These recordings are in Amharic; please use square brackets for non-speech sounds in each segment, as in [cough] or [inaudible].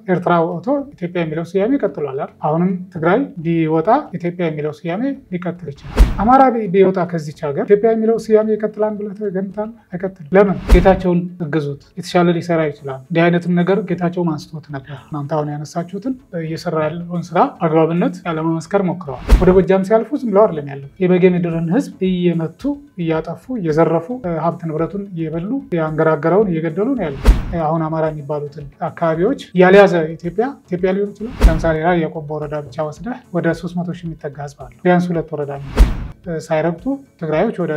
ኤርትራ ወጥቶ ኢትዮጵያ የሚለው ስያሜ ቀጥሏል። አሁንም ትግራይ ቢወጣ ኢትዮጵያ የሚለው ስያሜ ሊቀጥል ይችላል። አማራ ቢወጣ ከዚች ሀገር ኢትዮጵያ የሚለው ስያሜ ይቀጥላል ብለህ ገምታለህ? አይቀጥልም። ለምን? ጌታቸውን እግዙት፣ የተሻለ ሊሰራ ይችላል። እንዲህ አይነትም ነገር ጌታቸው አንስቶት ነበር። እናንተ አሁን ያነሳችሁትን እየሰራ ያለውን ስራ አግባብነት ያለመመስከር ሞክረዋል። ወደ ጎጃም ሲያልፉ ዝም ብለው አይደለም ያለው የበጌ ምድርን ህዝብ እየመቱ እያጠፉ እየዘረፉ ሀብት ንብረቱን እየበሉ ያንገራገረውን እየገደሉ ነው ያሉ። አሁን አማራ የሚባሉትን አካባቢዎች ያልያዘ ኢትዮጵያ ኢትዮጵያ ሊሆን ይችላል። ለምሳሌ ላይ የቆቦ ወረዳ ብቻ ወስደህ ወደ 300 ሺህ የሚጠጋ ህዝብ አለው። ቢያንስ ሁለት ወረዳ ሳይረግጡ ትግራዮች ወደ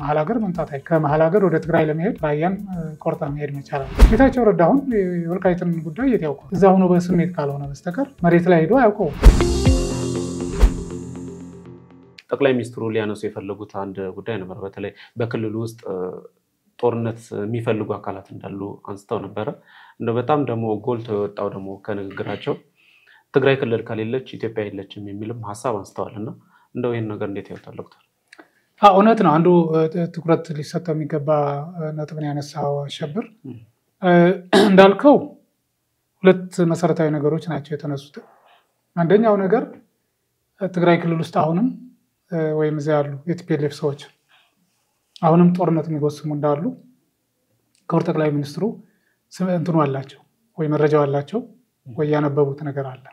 መሀል ሀገር መምጣት አይ ከመሀል ሀገር ወደ ትግራይ ለመሄድ ራያን ቆርጠ መሄድ መቻላል። ጌታቸው ረዳ አሁን የወልቃይትን ጉዳይ የት ያውቀው? እዛ ሆኖ በስሜት ካልሆነ በስተቀር መሬት ላይ ሄዶ አያውቀውም። ጠቅላይ ሚኒስትሩ ሊያነሱ የፈለጉት አንድ ጉዳይ ነበር። በተለይ በክልሉ ውስጥ ጦርነት የሚፈልጉ አካላት እንዳሉ አንስተው ነበረ። እንደው በጣም ደግሞ ጎልቶ የወጣው ደግሞ ከንግግራቸው ትግራይ ክልል ከሌለች ኢትዮጵያ የለችም የሚልም ሀሳብ አንስተዋል እና እንደው ይህን ነገር እንዴት ያዩታል ዶክተር? እውነት ነው። አንዱ ትኩረት ሊሰጠው የሚገባ ነጥብን ያነሳው አሸብር እንዳልከው ሁለት መሰረታዊ ነገሮች ናቸው የተነሱት። አንደኛው ነገር ትግራይ ክልል ውስጥ አሁንም ወይም እዚያ ያሉ የቲፒኤልኤፍ ሰዎች አሁንም ጦርነት የሚጎስሙ እንዳሉ ክቡር ጠቅላይ ሚኒስትሩ እንትኑ አላቸው ወይ መረጃው አላቸው ወይ ያነበቡት ነገር አለ።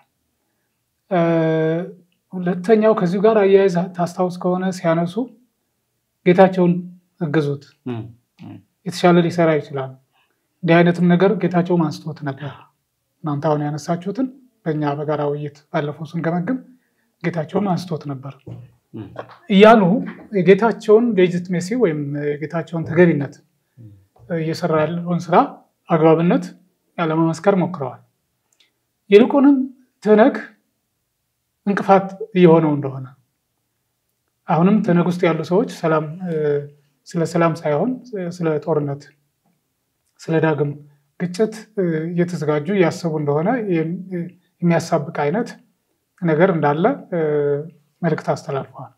ሁለተኛው ከዚሁ ጋር አያይዝ ታስታውስ ከሆነ ሲያነሱ ጌታቸውን እግዙት፣ የተሻለ ሊሰራ ይችላል። እንዲህ አይነትም ነገር ጌታቸውም አንስቶት ነበር። እናንተ አሁን ያነሳችሁትን በእኛ በጋራ ውይይት ባለፈው ስንገመግም ጌታቸውን አንስቶት ነበር እያሉ የጌታቸውን ሌጂትሜሲ ወይም የጌታቸውን ተገቢነት እየሰራ ያለውን ስራ አግባብነት ያለመመስከር ሞክረዋል። ይልቁንም ትነግ እንቅፋት እየሆነው እንደሆነ አሁንም ትነግ ውስጥ ያሉ ሰዎች ሰላም ስለ ሰላም ሳይሆን ስለ ጦርነት፣ ስለ ዳግም ግጭት እየተዘጋጁ እያሰቡ እንደሆነ የሚያሳብቅ አይነት ነገር እንዳለ መልእክት አስተላልፈዋል።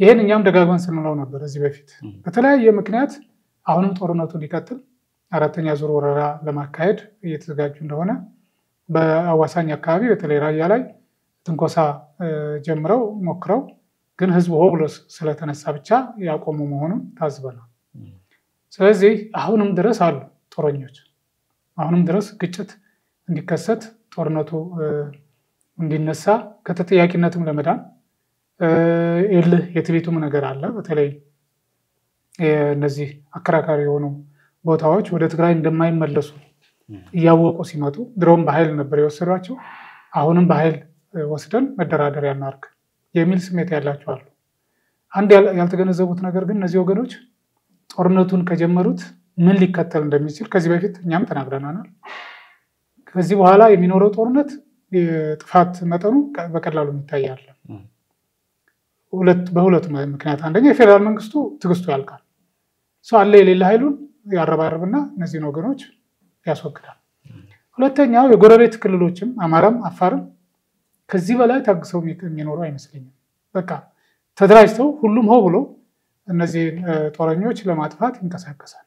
ይህን እኛም ደጋግመን ስንለው ነበር እዚህ በፊት በተለያየ ምክንያት አሁንም ጦርነቱ እንዲቀጥል አራተኛ ዙር ወረራ ለማካሄድ እየተዘጋጁ እንደሆነ በአዋሳኝ አካባቢ በተለይ ራያ ላይ ትንኮሳ ጀምረው ሞክረው ግን ህዝቡ ሆ ብሎ ስለተነሳ ብቻ ያቆሙ መሆኑን ታዝበናል። ስለዚህ አሁንም ድረስ አሉ ጦረኞች፣ አሁንም ድረስ ግጭት እንዲከሰት ጦርነቱ እንዲነሳ ከተጠያቂነትም ለመዳን እልህ የትቤቱም ነገር አለ። በተለይ እነዚህ አከራካሪ የሆኑ ቦታዎች ወደ ትግራይ እንደማይመለሱ እያወቁ ሲመጡ ድሮም በኃይል ነበር የወሰዷቸው፣ አሁንም በኃይል ወስደን መደራደሪያ እናድርግ የሚል ስሜት ያላቸው አሉ። አንድ ያልተገነዘቡት ነገር ግን እነዚህ ወገኖች ጦርነቱን ከጀመሩት ምን ሊከተል እንደሚችል ከዚህ በፊት እኛም ተናግረናል። ከዚህ በኋላ የሚኖረው ጦርነት የጥፋት መጠኑ በቀላሉ ይታያል። በሁለቱ ምክንያት አንደኛ የፌዴራል መንግስቱ ትዕግስቱ ያልቃል። ሰው አለ የሌለ ኃይሉን ያረባርብና እነዚህን ወገኖች ያስወግዳል። ሁለተኛው የጎረቤት ክልሎችም አማራም አፋርም ከዚህ በላይ ታግሰው የሚኖሩ አይመስለኝም። በቃ ተደራጅተው ሁሉም ሆ ብሎ እነዚህን ጦረኞች ለማጥፋት ይንቀሳቀሳል።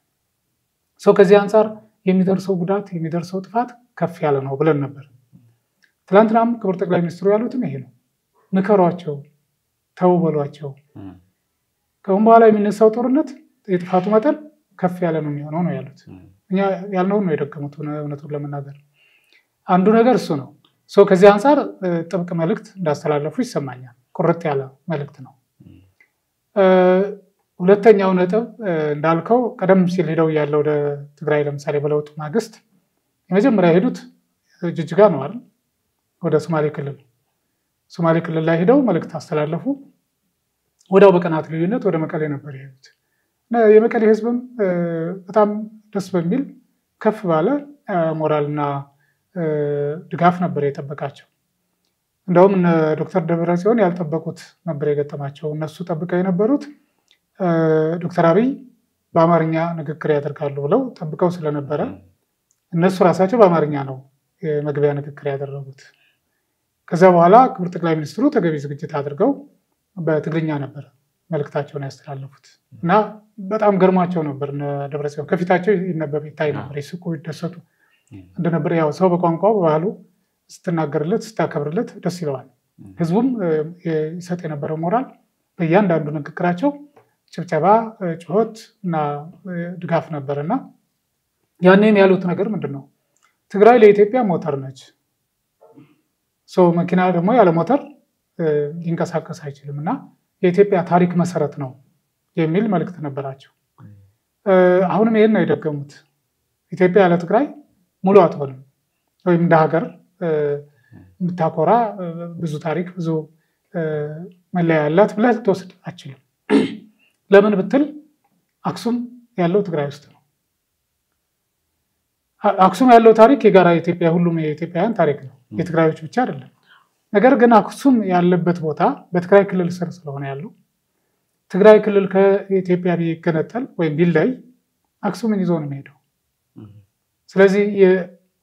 ሰው ከዚህ አንጻር የሚደርሰው ጉዳት የሚደርሰው ጥፋት ከፍ ያለ ነው ብለን ነበር። ትላንትናም ክቡር ጠቅላይ ሚኒስትሩ ያሉትም ይሄ ነው። ምከሯቸው፣ ተው በሏቸው። ከአሁን በኋላ የሚነሳው ጦርነት የጥፋቱ መጠን ከፍ ያለ ነው የሚሆነው ነው ያሉት። እኛ ያልነውን ነው የደገሙት። እውነቱን ለመናገር አንዱ ነገር እሱ ነው። ከዚህ አንጻር ጥብቅ መልእክት እንዳስተላለፉ ይሰማኛል። ቁርጥ ያለ መልእክት ነው። ሁለተኛው ነጥብ እንዳልከው ቀደም ሲል ሄደው እያለ ወደ ትግራይ ለምሳሌ በለውጡ ማግስት የመጀመሪያ የሄዱት ጅጅጋ ነው አይደል? ወደ ሶማሌ ክልል ሶማሌ ክልል ላይ ሄደው መልእክት አስተላለፉ። ወዲያው በቀናት ልዩነት ወደ መቀሌ ነበር የሄዱት። የመቀሌ ህዝብም በጣም ደስ በሚል ከፍ ባለ ሞራልና ድጋፍ ነበር የጠበቃቸው። እንደውም እነ ዶክተር ደብረጽዮን ያልጠበቁት ነበር የገጠማቸው። እነሱ ጠብቀው የነበሩት ዶክተር አብይ በአማርኛ ንግግር ያደርጋሉ ብለው ጠብቀው ስለነበረ እነሱ ራሳቸው በአማርኛ ነው የመግቢያ ንግግር ያደረጉት። ከዚያ በኋላ ክቡር ጠቅላይ ሚኒስትሩ ተገቢ ዝግጅት አድርገው በትግርኛ ነበር መልእክታቸውን ያስተላለፉት እና በጣም ገርሟቸው ነበር። ደብረጽዮን ከፊታቸው ይነበብ ይታይ ነበር፣ ይስቁ፣ ይደሰቱ እንደነበረ ያው ሰው በቋንቋው በባህሉ ስትናገርለት ስታከብርለት ደስ ይለዋል። ህዝቡም ይሰጥ የነበረው ሞራል በእያንዳንዱ ንግግራቸው ጭብጨባ፣ ጩኸት እና ድጋፍ ነበር እና ያኔም ያሉት ነገር ምንድን ነው? ትግራይ ለኢትዮጵያ ሞተር ነች። ሰው መኪና ደግሞ ያለ ሞተር ሊንቀሳቀስ አይችልም እና የኢትዮጵያ ታሪክ መሰረት ነው የሚል መልእክት ነበራቸው። አሁንም ይህን ነው የደገሙት። ኢትዮጵያ ያለ ትግራይ ሙሉ አትሆንም ወይም እንደ ሀገር የምታኮራ ብዙ ታሪክ ብዙ መለያ ያላት ብለህ ልትወስድ አችልም። ለምን ብትል አክሱም ያለው ትግራይ ውስጥ ነው። አክሱም ያለው ታሪክ የጋራ ኢትዮጵያ ሁሉም የኢትዮጵያውያን ታሪክ ነው፣ የትግራዮች ብቻ አይደለም። ነገር ግን አክሱም ያለበት ቦታ በትግራይ ክልል ስር ስለሆነ ያለው ትግራይ ክልል ከኢትዮጵያ ቢገነጠል ወይም ቢለይ አክሱምን ይዞ ነው የሚሄደው። ስለዚህ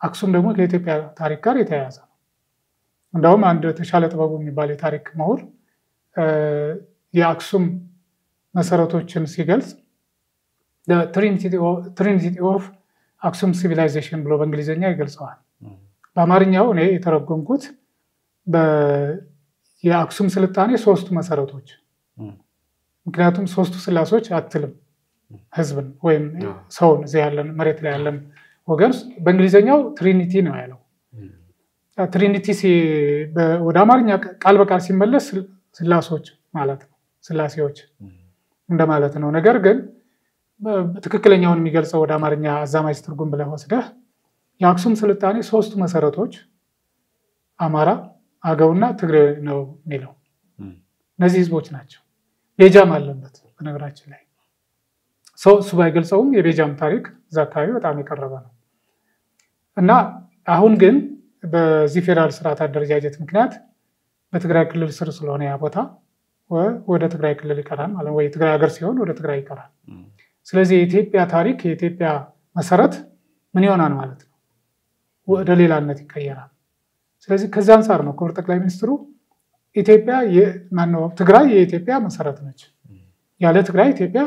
አክሱም ደግሞ ከኢትዮጵያ ታሪክ ጋር የተያያዘ ነው። እንደውም አንድ ተሻለ ጥበቡ የሚባል የታሪክ ምሁር የአክሱም መሰረቶችን ሲገልጽ Trinity of Axum civilization ብሎ በእንግሊዝኛ ይገልጸዋል። በአማርኛው እኔ የተረጎምኩት የአክሱም ስልጣኔ ሶስቱ መሰረቶች ምክንያቱም ሶስቱ ስላሶች አትልም ህዝብን ወይም ሰውን እዚህ ያለን መሬት ላይ ያለን ወገን በእንግሊዝኛው Trinity ነው ያለው። Trinity ወደ አማርኛ ቃል በቃል ሲመለስ ስላሶች ማለት ነው፣ ስላሴዎች እንደማለት ነው። ነገር ግን ትክክለኛውን የሚገልጸው ወደ አማርኛ አዛማጅ ትርጉም ብለህ ወስደህ የአክሱም ስልጣኔ ሶስቱ መሰረቶች አማራ፣ አገውና ትግሬ ነው የሚለው እነዚህ ህዝቦች ናቸው። ቤጃም አለበት በነገራችን ላይ ሰው እሱ ባይገልጸውም የቤጃም ታሪክ እዛ አካባቢ በጣም የቀረበ ነው እና አሁን ግን በዚህ ፌዴራል ስርዓት አደረጃጀት ምክንያት በትግራይ ክልል ስር ስለሆነ ያ ቦታ ወደ ትግራይ ክልል ይቀራል ማለት ወይ ትግራይ ሀገር ሲሆን ወደ ትግራይ ይቀራል። ስለዚህ የኢትዮጵያ ታሪክ የኢትዮጵያ መሰረት ምን ይሆናል ማለት ነው? ወደ ሌላነት ይቀየራል። ስለዚህ ከዚህ አንጻር ነው ክቡር ጠቅላይ ሚኒስትሩ ኢትዮጵያ ማነው ትግራይ የኢትዮጵያ መሰረት ነች። ያለ ትግራይ ኢትዮጵያ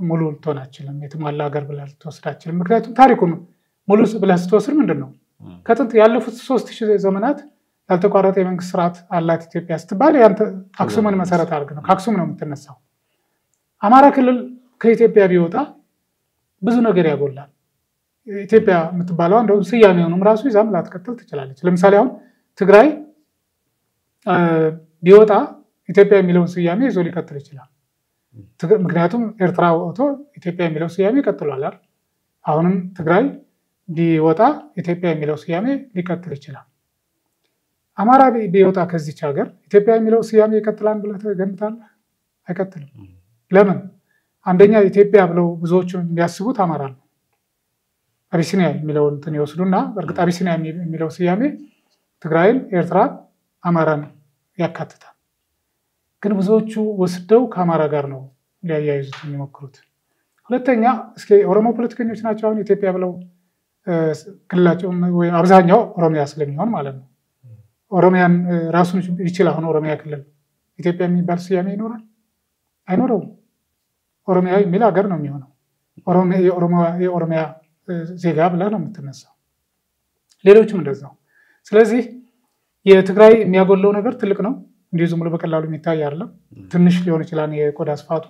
ሙሉ ልትሆን አችልም። የተሟላ ሀገር ብለህ ልትወስድ አችልም። ምክንያቱም ታሪኩን ሙሉ ብለህ ስትወስድ ምንድን ነው ከጥንት ያለፉት ሶስት ሺህ ዘመናት ያልተቋረጠ የመንግስት ስርዓት አላት ኢትዮጵያ ስትባል አክሱምን መሰረት አድርግ ነው። ከአክሱም ነው የምትነሳው። አማራ ክልል ከኢትዮጵያ ቢወጣ ብዙ ነገር ያጎላል። ኢትዮጵያ የምትባለው እንደውም ስያሜውንም ራሱ ይዛም ላትቀጥል ትችላለች። ለምሳሌ አሁን ትግራይ ቢወጣ ኢትዮጵያ የሚለውን ስያሜ ይዞ ሊቀጥል ይችላል። ምክንያቱም ኤርትራ ወጥቶ ኢትዮጵያ የሚለው ስያሜ ይቀጥሏል። አሁንም ትግራይ ቢወጣ ኢትዮጵያ የሚለው ስያሜ ሊቀጥል ይችላል። አማራ ቢወጣ ከዚች ሀገር ኢትዮጵያ የሚለው ስያሜ ይቀጥላል ብለህ ትገምታለህ? አይቀጥልም። ለምን? አንደኛ ኢትዮጵያ ብለው ብዙዎቹ የሚያስቡት አማራ ነው። አቢሲኒያ የሚለውን እንትን ይወስዱና በእርግጥ አቢሲኒያ የሚለው ስያሜ ትግራይን፣ ኤርትራን፣ አማራን ያካትታል። ግን ብዙዎቹ ወስደው ከአማራ ጋር ነው ሊያያይዙት የሚሞክሩት። ሁለተኛ እስኪ ኦሮሞ ፖለቲከኞች ናቸው አሁን ኢትዮጵያ ብለው ክልላቸው ወይም አብዛኛው ኦሮሚያ ስለሚሆን ማለት ነው። ኦሮሚያን ራሱን ይችል አሁን ኦሮሚያ ክልል ኢትዮጵያ የሚባል ስያሜ ይኖራል? አይኖረውም። ኦሮሚያ የሚል ሀገር ነው የሚሆነው። የኦሮሚያ ዜጋ ብለህ ነው የምትነሳው። ሌሎችም እንደዛው። ስለዚህ የትግራይ የሚያጎለው ነገር ትልቅ ነው። እንዲሁ ዝም ብሎ በቀላሉ የሚታይ አይደለም። ትንሽ ሊሆን ይችላል የቆዳ ስፋቱ፣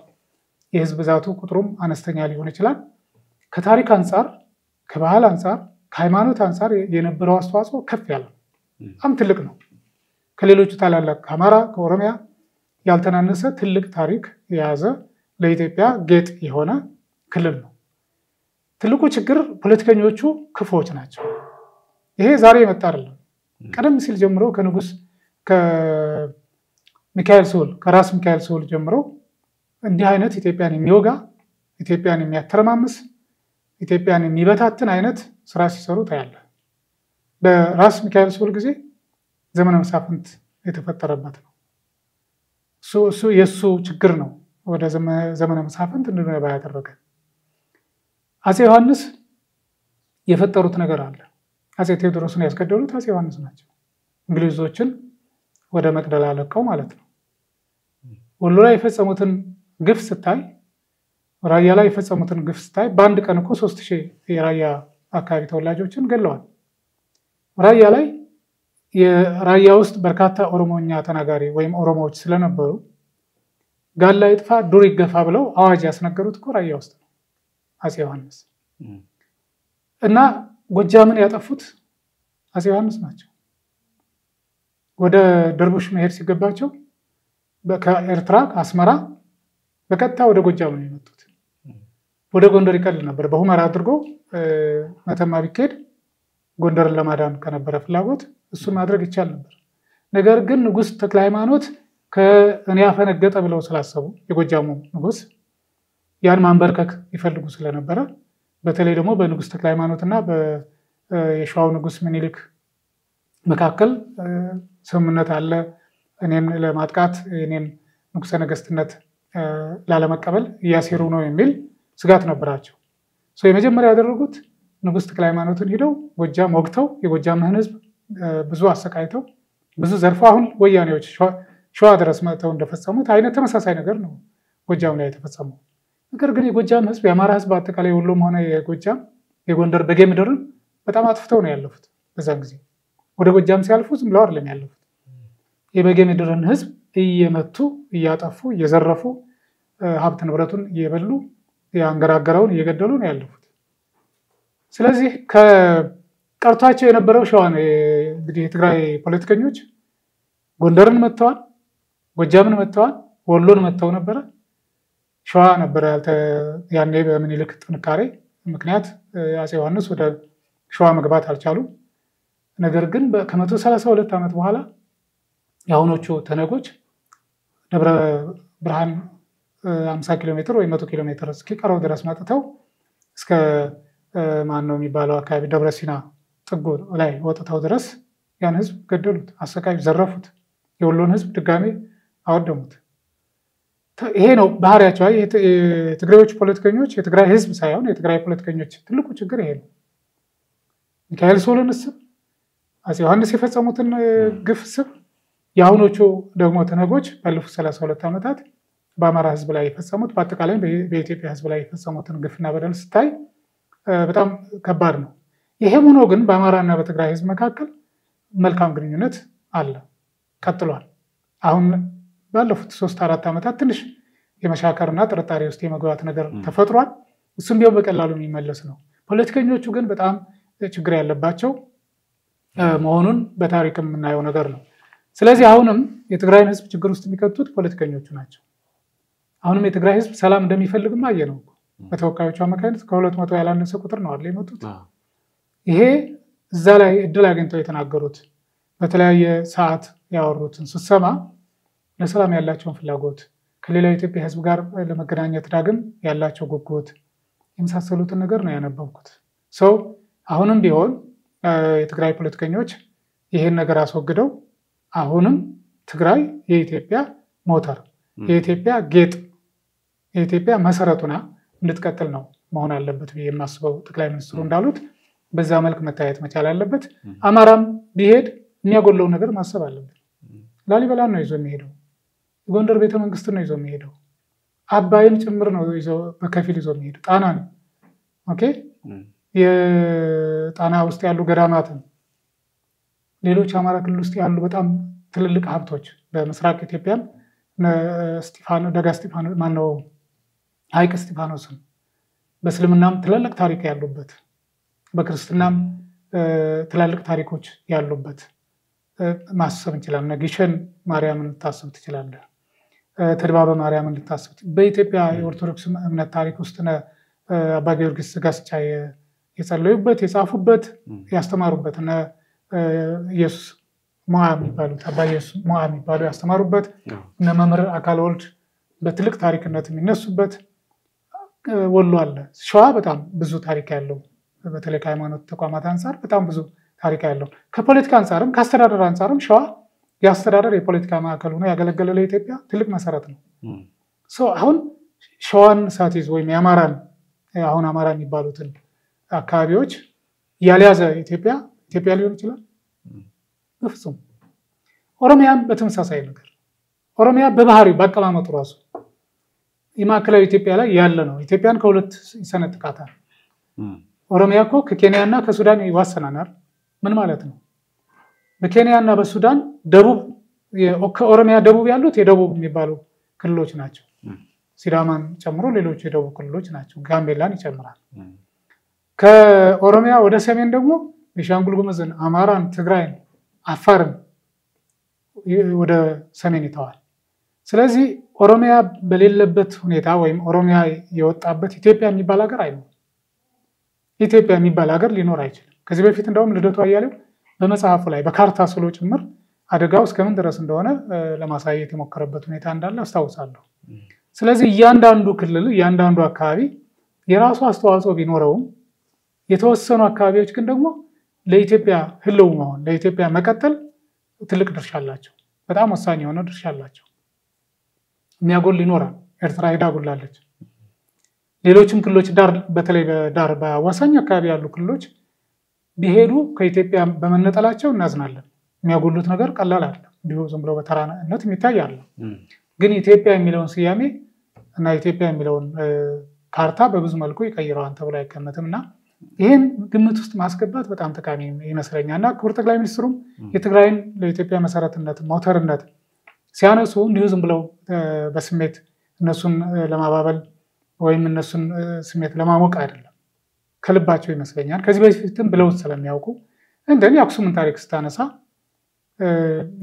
የህዝብ ብዛቱ ቁጥሩም አነስተኛ ሊሆን ይችላል። ከታሪክ አንጻር፣ ከባህል አንጻር፣ ከሃይማኖት አንጻር የነበረው አስተዋጽኦ ከፍ ያለ በጣም ትልቅ ነው። ከሌሎቹ ታላላቅ ከአማራ ከኦሮሚያ ያልተናነሰ ትልቅ ታሪክ የያዘ ለኢትዮጵያ ጌጥ የሆነ ክልል ነው። ትልቁ ችግር ፖለቲከኞቹ ክፉዎች ናቸው። ይሄ ዛሬ የመጣ አይደለም። ቀደም ሲል ጀምሮ ከንጉስ ከሚካኤል ስሁል ከራስ ሚካኤል ስሁል ጀምሮ እንዲህ አይነት ኢትዮጵያን የሚወጋ ኢትዮጵያን የሚያተረማምስ ኢትዮጵያን የሚበታትን አይነት ስራ ሲሰሩ ታያለ። በራስ ሚካኤል ስሁል ጊዜ ዘመነ መሳፍንት የተፈጠረበት ነው። እሱ የእሱ ችግር ነው ወደ ዘመነ መሳፍንት እንድንገባ ያደረገ። አፄ ዮሐንስ የፈጠሩት ነገር አለ። አፄ ቴዎድሮስን ያስገደሉት አፄ ዮሐንስ ናቸው። እንግሊዞችን ወደ መቅደላ ለቀው ማለት ነው። ወሎ ላይ የፈጸሙትን ግፍ ስታይ፣ ራያ ላይ የፈጸሙትን ግፍ ስታይ በአንድ ቀን እኮ ሶስት ሺህ የራያ አካባቢ ተወላጆችን ገለዋል። ራያ ላይ የራያ ውስጥ በርካታ ኦሮሞኛ ተናጋሪ ወይም ኦሮሞዎች ስለነበሩ ጋላ ይጥፋ ዱር ይገፋ ብለው አዋጅ ያስነገሩት እኮ ራያ ውስጥ ነው አፄ ዮሐንስ እና ጎጃምን ያጠፉት አፄ ዮሐንስ ናቸው። ወደ ደርቡሽ መሄድ ሲገባቸው ከኤርትራ ከአስመራ በቀጥታ ወደ ጎጃም ነው የመጡት። ወደ ጎንደር ይቀል ነበር። በሁመራ አድርጎ መተማ ቢካሄድ ጎንደርን ለማዳን ከነበረ ፍላጎት እሱን ማድረግ ይቻል ነበር። ነገር ግን ንጉሥ ተክለ ሃይማኖት ከእኔ ያፈነገጠ ብለው ስላሰቡ የጎጃሙ ንጉሥ ያን ማንበርከክ ይፈልጉ ስለነበረ በተለይ ደግሞ በንጉሥ ተክለ ሃይማኖት እና የሸዋው ንጉሥ ምኒልክ መካከል ስምምነት አለ። እኔን ለማጥቃት እኔን ንጉሠ ነገስትነት ላለመቀበል እያሴሩ ነው የሚል ስጋት ነበራቸው። የመጀመሪያ ያደረጉት ንጉሥ ተክለ ሃይማኖትን ሂደው ጎጃም ወግተው የጎጃምህን ሕዝብ ብዙ አሰቃይተው ብዙ ዘርፎ አሁን ወያኔዎች ሸዋ ድረስ መጥተው እንደፈጸሙት አይነት ተመሳሳይ ነገር ነው ጎጃም ላይ የተፈጸመው። ነገር ግን የጎጃም ሕዝብ የአማራ ሕዝብ አጠቃላይ ሁሉም ሆነ የጎጃም የጎንደር በጌ ምድርን በጣም አጥፍተው ነው ያለፉት። በዛን ጊዜ ወደ ጎጃም ሲያልፉ ዝም ብለው አይደለም ያለፉት። የበጌ ምድርን ሕዝብ እየመቱ እያጠፉ እየዘረፉ ሀብት ንብረቱን እየበሉ የአንገራገረውን እየገደሉ ነው ያለፉት። ስለዚህ ከቀርቷቸው የነበረው ሸዋ ነው። እንግዲህ የትግራይ ፖለቲከኞች ጎንደርን መጥተዋል፣ ጎጃምን መጥተዋል፣ ወሎን መጥተው ነበረ። ሸዋ ነበረ ያኔ በምኒልክ ጥንካሬ ምክንያት አፄ ዮሐንስ ወደ ሸዋ መግባት አልቻሉም። ነገር ግን ከመቶ ሰላሳ ሁለት ዓመት በኋላ የአሁኖቹ ተነጎች ደብረ ብርሃን አምሳ ኪሎ ሜትር ወይ መቶ ኪሎ ሜትር እስኪቀረው ድረስ መጥተው እስከ ማን ነው የሚባለው አካባቢ ደብረ ሲና ጥጉ ላይ ወጥተው ድረስ ያን ህዝብ ገደሉት፣ አሰቃዩ፣ ዘረፉት። የወሎን ህዝብ ድጋሜ አወደሙት። ይሄ ነው ባህሪያቸው። የትግራዮች ፖለቲከኞች የትግራይ ህዝብ ሳይሆን የትግራይ ፖለቲከኞች ትልቁ ችግር ይሄ ነው። ሚካኤል ሶልን እስብ አፄ ዮሐንስ የፈጸሙትን ግፍ እስብ የአሁኖቹ ደግሞ ተነጎች ባለፉት ሰላሳ ሁለት ዓመታት በአማራ ህዝብ ላይ የፈጸሙት በአጠቃላይ በኢትዮጵያ ህዝብ ላይ የፈጸሙትን ግፍና በደል ስታይ በጣም ከባድ ነው። ይሄም ሆኖ ግን በአማራና በትግራይ ህዝብ መካከል መልካም ግንኙነት አለ፣ ቀጥሏል። አሁን ባለፉት ሶስት አራት ዓመታት ትንሽ የመሻከርና ጥርጣሬ ውስጥ የመግባት ነገር ተፈጥሯል። እሱም ቢሆን በቀላሉ የሚመለስ ነው። ፖለቲከኞቹ ግን በጣም ችግር ያለባቸው መሆኑን በታሪክ የምናየው ነገር ነው። ስለዚህ አሁንም የትግራይን ህዝብ ችግር ውስጥ የሚከቱት ፖለቲከኞቹ ናቸው። አሁንም የትግራይ ህዝብ ሰላም እንደሚፈልግም አየ ነው። በተወካዮቹ አማካኝነት ከሁለት መቶ ያላነሰ ቁጥር ነው አለ የመጡት። ይሄ እዛ ላይ እድል አግኝተው የተናገሩት በተለያየ ሰዓት ያወሩትን ስትሰማ ለሰላም ያላቸውን ፍላጎት ከሌላው የኢትዮጵያ ህዝብ ጋር ለመገናኘት ዳግም ያላቸው ጉጉት የመሳሰሉትን ነገር ነው ያነበብኩት። ሰው አሁንም ቢሆን የትግራይ ፖለቲከኞች ይሄን ነገር አስወግደው አሁንም ትግራይ የኢትዮጵያ ሞተር፣ የኢትዮጵያ ጌጥ፣ የኢትዮጵያ መሰረቱና እንድትቀጥል ነው መሆን አለበት ብዬ የማስበው ጠቅላይ ሚኒስትሩ እንዳሉት በዛ መልክ መታየት መቻል አለበት። አማራም ቢሄድ የሚያጎለውን ነገር ማሰብ አለበት። ላሊበላን ነው ይዞ የሚሄደው። የጎንደር ቤተመንግስትን ነው ይዞ የሚሄደው። አባይን ጭምር ነው በከፊል ይዞ የሚሄደው። ጣናን okay፣ የጣና ውስጥ ያሉ ገዳማትን፣ ሌሎች አማራ ክልል ውስጥ ያሉ በጣም ትልልቅ ሀብቶች በምስራቅ ኢትዮጵያም ደጋ ስጢፋኖ ማነው ሀይቅ እስጢፋኖስን በእስልምናም ትላልቅ ታሪክ ያሉበት በክርስትናም ትላልቅ ታሪኮች ያሉበት ማሰብ እንችላለን። ጊሸን ማርያምን ልታስብ ትችላለህ። ተድባበ ማርያምን ልታስብ በኢትዮጵያ የኦርቶዶክስ እምነት ታሪክ ውስጥ አባ ጊዮርጊስ ዘጋስጫ የጸለዩበት፣ የጻፉበት፣ ያስተማሩበት እነ ኢየሱስ ሞዓ የሚባሉት አባ ኢየሱስ ሞዓ የሚባሉ ያስተማሩበት እነ መምህር አካል ወልድ በትልቅ ታሪክነት የሚነሱበት ወሎ አለ። ሸዋ በጣም ብዙ ታሪክ ያለው በተለይ ከሃይማኖት ተቋማት አንጻር በጣም ብዙ ታሪክ ያለው ከፖለቲካ አንጻርም ከአስተዳደር አንጻርም ሸዋ የአስተዳደር የፖለቲካ ማዕከል ሆኖ ያገለገለ ለኢትዮጵያ ትልቅ መሰረት ነው። አሁን ሸዋን ሳትይዝ ወይም የአማራን አሁን አማራ የሚባሉትን አካባቢዎች ያልያዘ ኢትዮጵያ ኢትዮጵያ ሊሆን ይችላል? በፍጹም። ኦሮሚያም በተመሳሳይ ነገር ኦሮሚያ በባህሪው በአቀማመጡ ራሱ የማዕከላዊ ኢትዮጵያ ላይ ያለ ነው። ኢትዮጵያን ከሁለት ይሰነጥቃታል። ኦሮሚያ እኮ ከኬንያ እና ከሱዳን ይዋሰናናል። ምን ማለት ነው? በኬንያ እና በሱዳን ደቡብ ከኦሮሚያ ደቡብ ያሉት የደቡብ የሚባሉ ክልሎች ናቸው። ሲዳማን ጨምሮ ሌሎች የደቡብ ክልሎች ናቸው። ጋምቤላን ይጨምራል። ከኦሮሚያ ወደ ሰሜን ደግሞ ቤኒሻንጉል ጉሙዝን፣ አማራን፣ ትግራይን፣ አፋርን ወደ ሰሜን ይተዋል። ስለዚህ ኦሮሚያ በሌለበት ሁኔታ ወይም ኦሮሚያ የወጣበት ኢትዮጵያ የሚባል ሀገር አይኖርም። ኢትዮጵያ የሚባል ሀገር ሊኖር አይችልም። ከዚህ በፊት እንደውም ልደቱ አያሌው በመጽሐፉ ላይ በካርታ ስሎ ጭምር አደጋው እስከምን ድረስ እንደሆነ ለማሳየት የሞከረበት ሁኔታ እንዳለ አስታውሳለሁ። ስለዚህ እያንዳንዱ ክልል እያንዳንዱ አካባቢ የራሱ አስተዋጽኦ ቢኖረውም የተወሰኑ አካባቢዎች ግን ደግሞ ለኢትዮጵያ ሕልው መሆን ለኢትዮጵያ መቀጠል ትልቅ ድርሻ አላቸው። በጣም ወሳኝ የሆነ ድርሻ አላቸው። የሚያጎል ይኖራል። ኤርትራ ሄዳ አጉላለች። ሌሎችም ክልሎች ዳር በተለይ በዳር በአዋሳኝ አካባቢ ያሉ ክልሎች ቢሄዱ ከኢትዮጵያ በመነጠላቸው እናዝናለን። የሚያጎሉት ነገር ቀላል አይደለም። እንዲሁ ዝም ብሎ በተራነት የሚታይ አለ። ግን ኢትዮጵያ የሚለውን ስያሜ እና ኢትዮጵያ የሚለውን ካርታ በብዙ መልኩ ይቀይረዋል ተብሎ አይገመትም እና ይህን ግምት ውስጥ ማስገባት በጣም ጠቃሚ ይመስለኛል እና ክቡር ጠቅላይ ሚኒስትሩም የትግራይን ለኢትዮጵያ መሰረትነት ሞተርነት ሲያነሱ እንዲሁ ዝም ብለው በስሜት እነሱን ለማባበል ወይም እነሱን ስሜት ለማሞቅ አይደለም፣ ከልባቸው ይመስለኛል። ከዚህ በፊትም ብለውት ስለሚያውቁ እንደኔ የአክሱምን ታሪክ ስታነሳ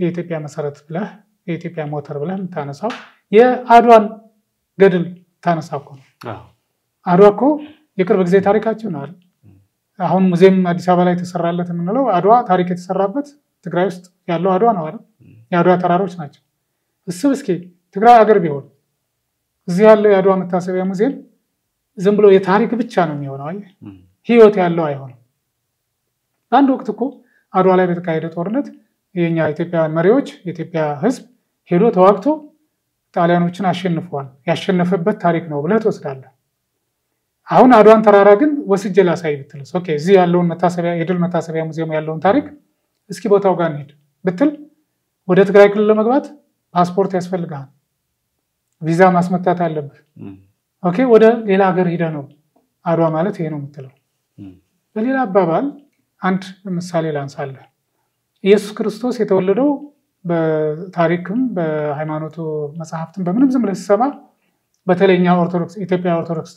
የኢትዮጵያ መሰረት ብለህ የኢትዮጵያ ሞተር ብለህ የምታነሳው የአድዋን ገድል ታነሳ እኮ ነው። አድዋ እኮ የቅርብ ጊዜ ታሪካችን ነው። አሁን ሙዚየም አዲስ አበባ ላይ የተሰራለት የምንለው አድዋ ታሪክ የተሰራበት ትግራይ ውስጥ ያለው አድዋ ነው አይደል? የአድዋ ተራሮች ናቸው። እስብ እስኪ ትግራይ አገር ቢሆን እዚህ ያለው የአድዋ መታሰቢያ ሙዚየም ዝም ብሎ የታሪክ ብቻ ነው የሚሆነው። አየህ፣ ህይወት ያለው አይሆንም። በአንድ ወቅት እኮ አድዋ ላይ በተካሄደ ጦርነት የኛ ኢትዮጵያ መሪዎች የኢትዮጵያ ህዝብ ሄዶ ተዋግቶ ጣሊያኖችን አሸንፈዋል። ያሸነፈበት ታሪክ ነው ብለህ ትወስዳለህ። አሁን አድዋን ተራራ ግን ወስጄ ላሳይ ብትልስ፣ okay እዚህ ያለውን መታሰቢያ የድል መታሰቢያ ሙዚየም ያለውን ታሪክ እስኪ ቦታው ጋር እንሄድ ብትል ወደ ትግራይ ክልል ለመግባት ፓስፖርት ያስፈልግሃል። ቪዛ ማስመታት አለብህ። okay ወደ ሌላ ሀገር ሂደ ነው አድዋ ማለት ይሄ ነው የምትለው። በሌላ አባባል አንድ ምሳሌ ላንሳለህ። ኢየሱስ ክርስቶስ የተወለደው በታሪክም በሃይማኖቱ መጽሐፍትም በምንም ዝም ብለህ በተለይኛ ኦርቶዶክስ ኢትዮጵያ ኦርቶዶክስ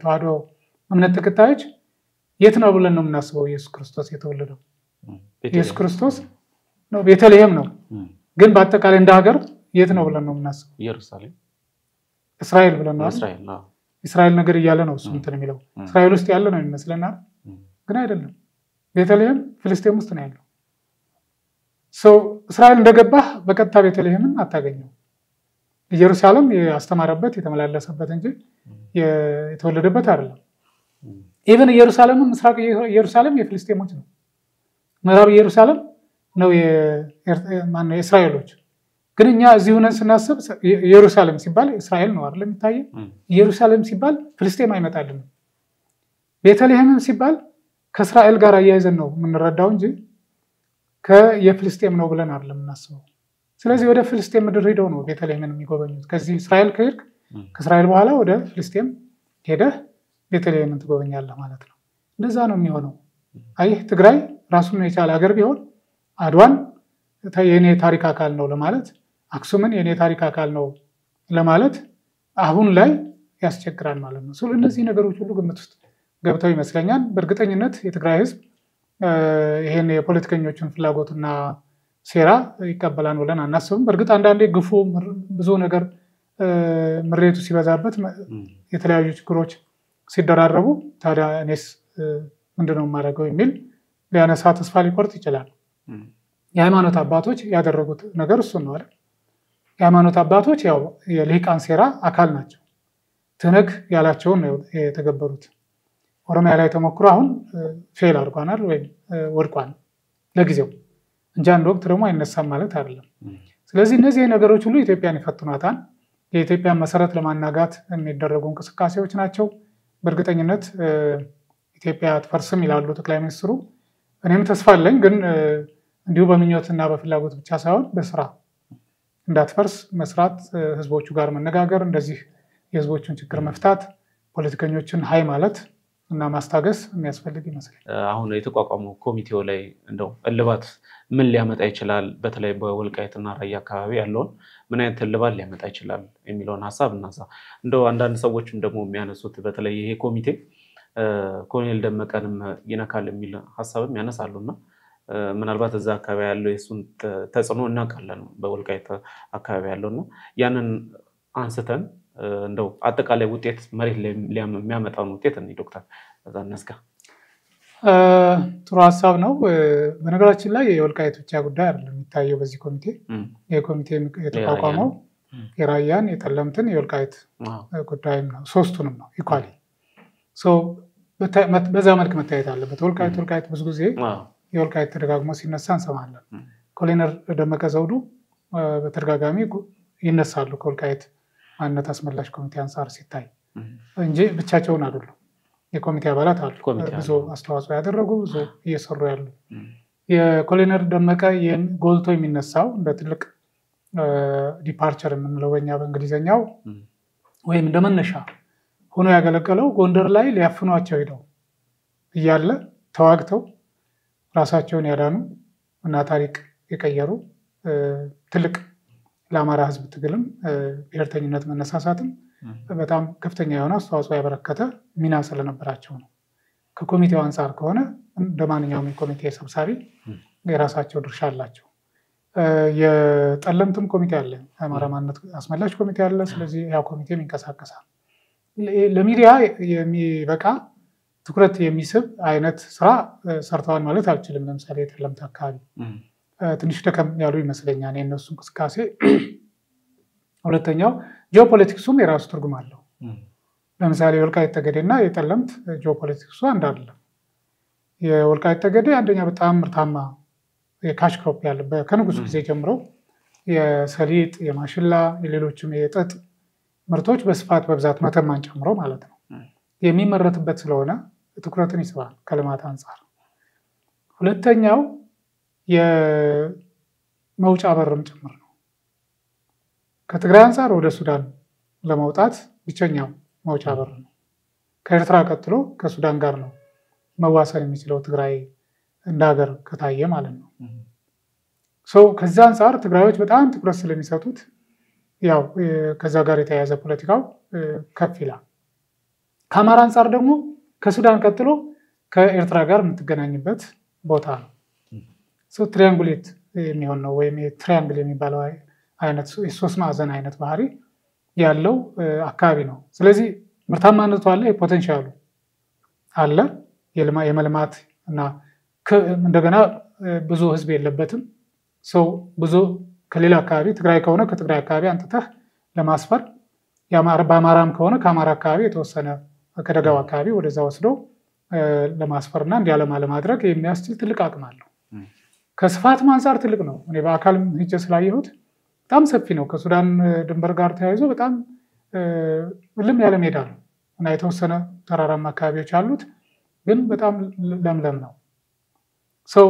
ተዋሕዶ እምነት ተከታዮች የት ነው ብለን ነው የምናስበው? ኢየሱስ ክርስቶስ የተወለደው ኢየሱስ ክርስቶስ ነው ቤተልሔም ነው። ግን በአጠቃላይ እንደ ሀገር የት ነው ብለን ነው የምናስበው? ኢየሩሳሌም፣ እስራኤል ነው። እስራኤል ነገር እያለ ነው እሱ እንትን የሚለው እስራኤል ውስጥ ያለ ነው ይመስለናል፣ ግን አይደለም። ቤተልሔም ፍልስጤም ውስጥ ነው ያለው። ሰው እስራኤል እንደገባህ በቀጥታ ቤተልሔምን አታገኘው። ኢየሩሳሌም ያስተማረበት የተመላለሰበት እንጂ የተወለደበት አይደለም። ኢቨን ኢየሩሳሌምም ምስራቅ ኢየሩሳሌም የፍልስጤሞች ነው። ምዕራብ ኢየሩሳሌም ነው የእስራኤሎች። ግን እኛ እዚህ ሆነን ስናስብ ኢየሩሳሌም ሲባል እስራኤል ነው አይደል የሚታየው። ኢየሩሳሌም ሲባል ፍልስጤም አይመጣልንም። ቤተልሔምም ሲባል ከእስራኤል ጋር አያይዘን ነው የምንረዳው እንጂ የፍልስጤም ነው ብለን አይደለም የምናስበው። ስለዚህ ወደ ፍልስጤም ምድር ሄደው ነው ቤተልሔምን የሚጎበኙት። ከዚህ እስራኤል ከሄድክ ከእስራኤል በኋላ ወደ ፍልስጤም ሄደህ ቤተልሔምን ትጎበኛለህ ማለት ነው። እንደዛ ነው የሚሆነው። አይህ ትግራይ ራሱን የቻለ ሀገር ቢሆን አድዋን የኔ ታሪክ አካል ነው ለማለት አክሱምን የኔ ታሪክ አካል ነው ለማለት አሁን ላይ ያስቸግራል ማለት ነው። ስለ እነዚህ ነገሮች ሁሉ ግምት ውስጥ ገብተው ይመስለኛል። በእርግጠኝነት የትግራይ ሕዝብ ይሄን የፖለቲከኞችን ፍላጎትና ሴራ ይቀበላል ብለን አናስብም። በእርግጥ አንዳንዴ ግፉ ብዙ ነገር ምሬቱ ሲበዛበት የተለያዩ ችግሮች ሲደራረቡ ታዲያ እኔስ ምንድነው የማደርገው የሚል ሊያነሳ ተስፋ ሊቆርጥ ይችላል። የሃይማኖት አባቶች ያደረጉት ነገር እሱን ነው አይደል? የሃይማኖት አባቶች ያው የልሂቃን ሴራ አካል ናቸው። ትነግ ያላቸውን ነው የተገበሩት። ኦሮሚያ ላይ ተሞክሮ አሁን ፌል አድርጓናል ወይም ወድቋል ለጊዜው እንጂ አንድ ወቅት ደግሞ አይነሳም ማለት አይደለም። ስለዚህ እነዚህ ነገሮች ሁሉ ኢትዮጵያን ይፈትኗታል። የኢትዮጵያን መሰረት ለማናጋት የሚደረጉ እንቅስቃሴዎች ናቸው። በእርግጠኝነት ኢትዮጵያ አትፈርስም ይላሉ ጠቅላይ ሚኒስትሩ። እኔም ተስፋ አለኝ። ግን እንዲሁ በምኞት እና በፍላጎት ብቻ ሳይሆን በስራ እንዳትፈርስ መስራት፣ ህዝቦቹ ጋር መነጋገር፣ እንደዚህ የህዝቦቹን ችግር መፍታት፣ ፖለቲከኞችን ሀይ ማለት እና ማስታገስ የሚያስፈልግ ይመስላል። አሁን የተቋቋመው ኮሚቴው ላይ እንደው እልባት ምን ሊያመጣ ይችላል? በተለይ በወልቃይትና ራያ አካባቢ ያለውን ምን አይነት እልባት ሊያመጣ ይችላል የሚለውን ሀሳብ እናንሳ። እንደው አንዳንድ ሰዎችም ደግሞ የሚያነሱት በተለይ ይሄ ኮሚቴ ኮሎኔል ደመቀንም ይነካል የሚል ሀሳብም ያነሳሉ እና ምናልባት እዛ አካባቢ ያለው የእሱን ተጽዕኖ እናውቃለን፣ በወልቃይት አካባቢ ያለው እና ያንን አንስተን እንደው አጠቃላይ ውጤት መሬት የሚያመጣውን ውጤት እኔ ዶክተር እዛ እነስጋ ጥሩ ሀሳብ ነው። በነገራችን ላይ የወልቃይት ብቻ ጉዳይ አይደለም የሚታየው በዚህ ኮሚቴ። ይህ ኮሚቴ የተቋቋመው የራያን፣ የጠለምትን፣ የወልቃይት ጉዳይም ነው ሶስቱንም ነው equally በዛ መልክ መታየት አለበት። ወልቃይት ወልቃይት ብዙ ጊዜ የወልቃይት ተደጋግሞ ሲነሳ እንሰማለን። ኮሎኔል ደመቀ ዘውዱ በተደጋጋሚ ይነሳሉ ከወልቃይት ማንነት አስመላሽ ኮሚቴ አንጻር ሲታይ እንጂ ብቻቸውን አይደሉም። የኮሚቴ አባላት አሉ፣ ብዙ አስተዋጽኦ ያደረጉ ብዙ እየሰሩ ያሉ። የኮሎኔል ደመቀ ጎልቶ የሚነሳው እንደ ትልቅ departure የምንለው በኛ በእንግሊዝኛው ወይም እንደ መነሻ ሆኖ ያገለገለው ጎንደር ላይ ሊያፍኗቸው ሄደው እያለ ተዋግተው ራሳቸውን ያዳኑ እና ታሪክ የቀየሩ ትልቅ ለአማራ ሕዝብ ትግልም ብሔርተኝነት መነሳሳትም በጣም ከፍተኛ የሆነ አስተዋጽኦ ያበረከተ ሚና ስለነበራቸው ነው። ከኮሚቴው አንጻር ከሆነ እንደ ማንኛውም የኮሚቴ ሰብሳቢ የራሳቸው ድርሻ አላቸው። የጠለምትም ኮሚቴ አለ፣ የአማራ ማንነት አስመላሽ ኮሚቴ አለ። ስለዚህ ያው ኮሚቴም ይንቀሳቀሳል። ለሚዲያ የሚበቃ ትኩረት የሚስብ አይነት ስራ ሰርተዋል ማለት አልችልም። ለምሳሌ የጠለምት አካባቢ ትንሽ ደከም ያሉ ይመስለኛል የእነሱ እንቅስቃሴ። [clears throat] ሁለተኛው ጂኦፖለቲክሱም የራሱ ትርጉም አለው። ለምሳሌ የወልቃይት ጠገዴ እና የጠለምት ጂኦፖለቲክሱ አንድ አይደለም። የወልቃይት ጠገዴ አንደኛ በጣም ምርታማ የ cash crop ያለ ከንጉሱ ጊዜ ጀምሮ የሰሊጥ፣ የማሽላ፣ የሌሎችም የጥጥ ምርቶች በስፋት በብዛት መተማን ጨምሮ ማለት ነው የሚመረትበት ስለሆነ ትኩረትን ይስባል ከልማት አንጻር። ሁለተኛው የመውጫ በርም ጭምር ነው። ከትግራይ አንጻር ወደ ሱዳን ለመውጣት ብቸኛው መውጫ በር ነው። ከኤርትራ ቀጥሎ ከሱዳን ጋር ነው መዋሰን የሚችለው ትግራይ እንደ ሀገር ከታየ ማለት ነው። ከዛ አንጻር ትግራዮች በጣም ትኩረት ስለሚሰጡት ያው ከዛ ጋር የተያያዘ ፖለቲካው ከፍ ይላል። ከአማራ አንጻር ደግሞ ከሱዳን ቀጥሎ ከኤርትራ ጋር የምትገናኝበት ቦታ ነው። ትሪያንጉሌት የሚሆን ነው ወይም ትሪያንግል የሚባለው አይነት የሶስት ማዕዘን አይነት ባህሪ ያለው አካባቢ ነው። ስለዚህ ምርታማነቱ አለ፣ የፖቴንሻሉ አለ፣ የመልማት እና እንደገና ብዙ ህዝብ የለበትም። ሰው ብዙ ከሌላ አካባቢ ትግራይ ከሆነ ከትግራይ አካባቢ አንጥተህ ለማስፈር በአማራም ከሆነ ከአማራ አካባቢ የተወሰነ ከደጋው አካባቢ ወደዛ ወስዶ ለማስፈር እና እንዲያለማ ለማድረግ የሚያስችል ትልቅ አቅም አለው። ከስፋትም አንጻር ትልቅ ነው። እኔ በአካልም ሂጄ ስላየሁት በጣም ሰፊ ነው። ከሱዳን ድንበር ጋር ተያይዞ በጣም ልም ያለ ሜዳ ነው እና የተወሰነ ተራራማ አካባቢዎች አሉት፣ ግን በጣም ለምለም ነው። ሰው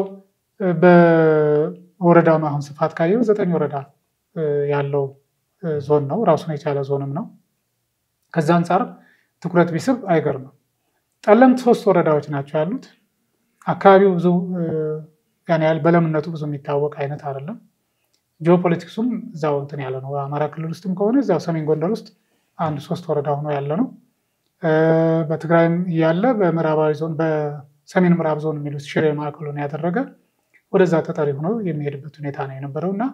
በወረዳም አሁን ስፋት ካየው ዘጠኝ ወረዳ ያለው ዞን ነው። ራሱን የቻለ ዞንም ነው። ከዛ አንጻር ትኩረት ቢስብ አይገርምም። ጠለምት ሶስት ወረዳዎች ናቸው ያሉት። አካባቢው ብዙ ያን ያህል በለምነቱ ብዙ የሚታወቅ አይነት አይደለም። ጂኦፖለቲክሱም እዛው እንትን ያለ ነው። በአማራ ክልል ውስጥም ከሆነ እዛው ሰሜን ጎንደር ውስጥ አንድ ሶስት ወረዳ ሆኖ ያለ ነው። በትግራይም እያለ በምዕራባዊ ዞን በሰሜን ምዕራብ ዞን የሚሉት ሽሬ ማዕከሉን ያደረገ ወደዛ ተጠሪ ሆኖ የሚሄድበት ሁኔታ ነው የነበረው እና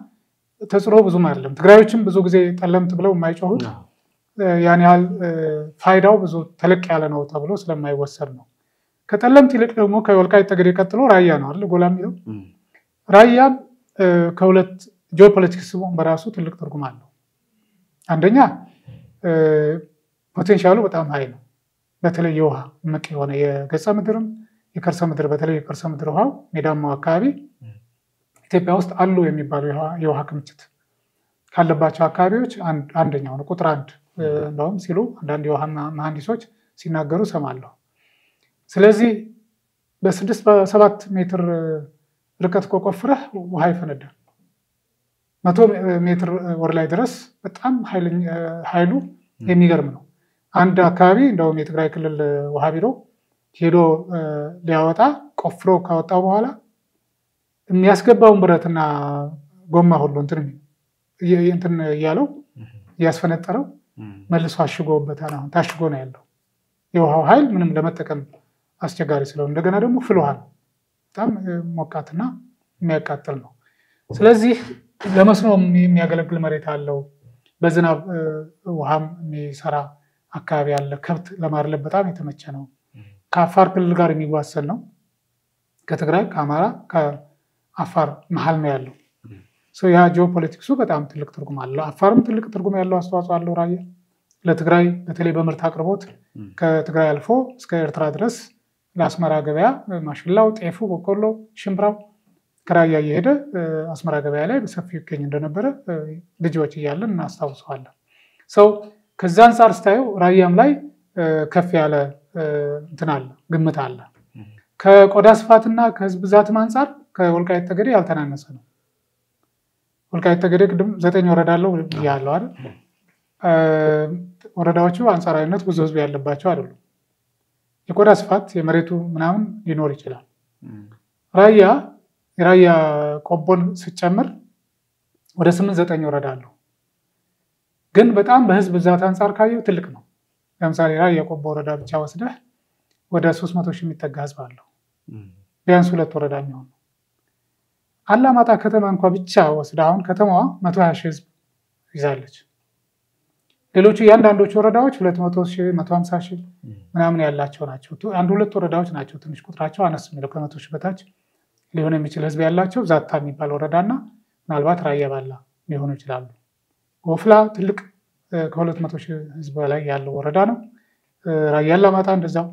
ተጽዕኖ ብዙም አይደለም። ትግራዮችም ብዙ ጊዜ ጠለምት ብለው የማይጮሁት ያን ያህል ፋይዳው ብዙ ተለቅ ያለ ነው ተብሎ ስለማይወሰድ ነው። ከጠለምት ይልቅ ደግሞ ከወልቃይት ጠገዴ ቀጥሎ ራያ ነው አይደል ጎላ የሚለው ራያም ከሁለት ጂኦፖለቲክስ በራሱ ትልቅ ትርጉም አለው። አንደኛ potential ኡ በጣም high ነው። በተለይ የውሃ እምቅ የሆነ የገጸ ምድርም የከርሰ ምድር በተለይ የከርሰ ምድር ውሃው ሜዳማው አካባቢ ኢትዮጵያ ውስጥ አሉ የሚባሉ የውሃ ክምችት ካለባቸው አካባቢዎች አንደኛው ነው፣ ቁጥር አንድ እንደውም ሲሉ አንዳንድ የውሃ መሐንዲሶች ሲናገሩ ሰማለሁ። ስለዚህ በስድስት በሰባት ሜትር ርቀት ቆቆፍረህ ውሃ ይፈነዳል። መቶ ሜትር ወር ላይ ድረስ በጣም ኃይሉ የሚገርም ነው። አንድ አካባቢ እንደውም የትግራይ ክልል ውሃ ቢሮ ሄዶ ሊያወጣ ቆፍሮ ካወጣው በኋላ የሚያስገባውን ብረትና ጎማ ሁሉ እንትን እያለው እያስፈነጠረው መልሶ አሽጎበታል። አሁን ታሽጎ ነው ያለው። የውሃው ኃይል ምንም ለመጠቀም አስቸጋሪ ስለሆነ እንደገና ደግሞ ፍል ውሃ ነው። በጣም ሞቃትና የሚያቃጥል ነው። ስለዚህ ለመስኖ የሚያገለግል መሬት አለው። በዝናብ ውሃም የሚሰራ አካባቢ አለ። ከብት ለማድለብ በጣም የተመቸ ነው። ከአፋር ክልል ጋር የሚዋሰን ነው። ከትግራይ፣ ከአማራ፣ ከአፋር መሀል ነው ያለው። ያ ጂኦፖለቲክሱ በጣም ትልቅ ትርጉም አለው። አፋርም ትልቅ ትርጉም ያለው አስተዋጽኦ አለው። ራያ ለትግራይ በተለይ በምርት አቅርቦት ከትግራይ አልፎ እስከ ኤርትራ ድረስ ለአስመራ ገበያ ማሽላው፣ ጤፉ፣ በቆሎ፣ ሽምብራው ከራያ እየሄደ አስመራ ገበያ ላይ በሰፊው ይገኝ እንደነበረ ልጆች እያለን እናስታውሰዋለን። ሰው ከዛ አንጻር ስታየው ራያም ላይ ከፍ ያለ እንትን አለ ግምት አለ። ከቆዳ ስፋትና ከህዝብ ብዛትም አንጻር ከወልቃይት ጠገዴ ያልተናነሰ ነው። ወልቃይት ጠገዴ ቅድም ዘጠኝ ወረዳ አለው አይደል? ወረዳዎቹ አንጻራዊነት ብዙ ህዝብ ያለባቸው አይደሉም። የቆዳ ስፋት የመሬቱ ምናምን ሊኖር ይችላል። ራያ የራያ ቆቦን ስጨምር ወደ ስምንት ዘጠኝ ወረዳ አለው። ግን በጣም በህዝብ ብዛት አንጻር ካየው ትልቅ ነው። ለምሳሌ ራያ ቆቦ ወረዳ ብቻ ወስደህ ወደ ሶስት መቶ ሺህ የሚጠጋ ህዝብ አለው። ቢያንስ ሁለት ወረዳ የሚሆን ነው። አላማጣ ከተማ እንኳ ብቻ ወስደ አሁን ከተማዋ መቶ ሀያ ሺህ ህዝብ ይዛለች። ሌሎቹ እያንዳንዶቹ ወረዳዎች ሁለት መቶ ሺህ መቶ ሀምሳ ሺህ ምናምን ያላቸው ናቸው። አንድ ሁለት ወረዳዎች ናቸው ትንሽ ቁጥራቸው አነስ የሚለው ከመቶ ሺህ በታች ሊሆን የሚችል ህዝብ ያላቸው ዛታ የሚባል ወረዳና ምናልባት ራያ ባላ ሊሆኑ ይችላሉ። ወፍላ ትልቅ ከሁለት መቶ ሺህ ህዝብ በላይ ያለው ወረዳ ነው። ራያ አላማጣ እንደዛው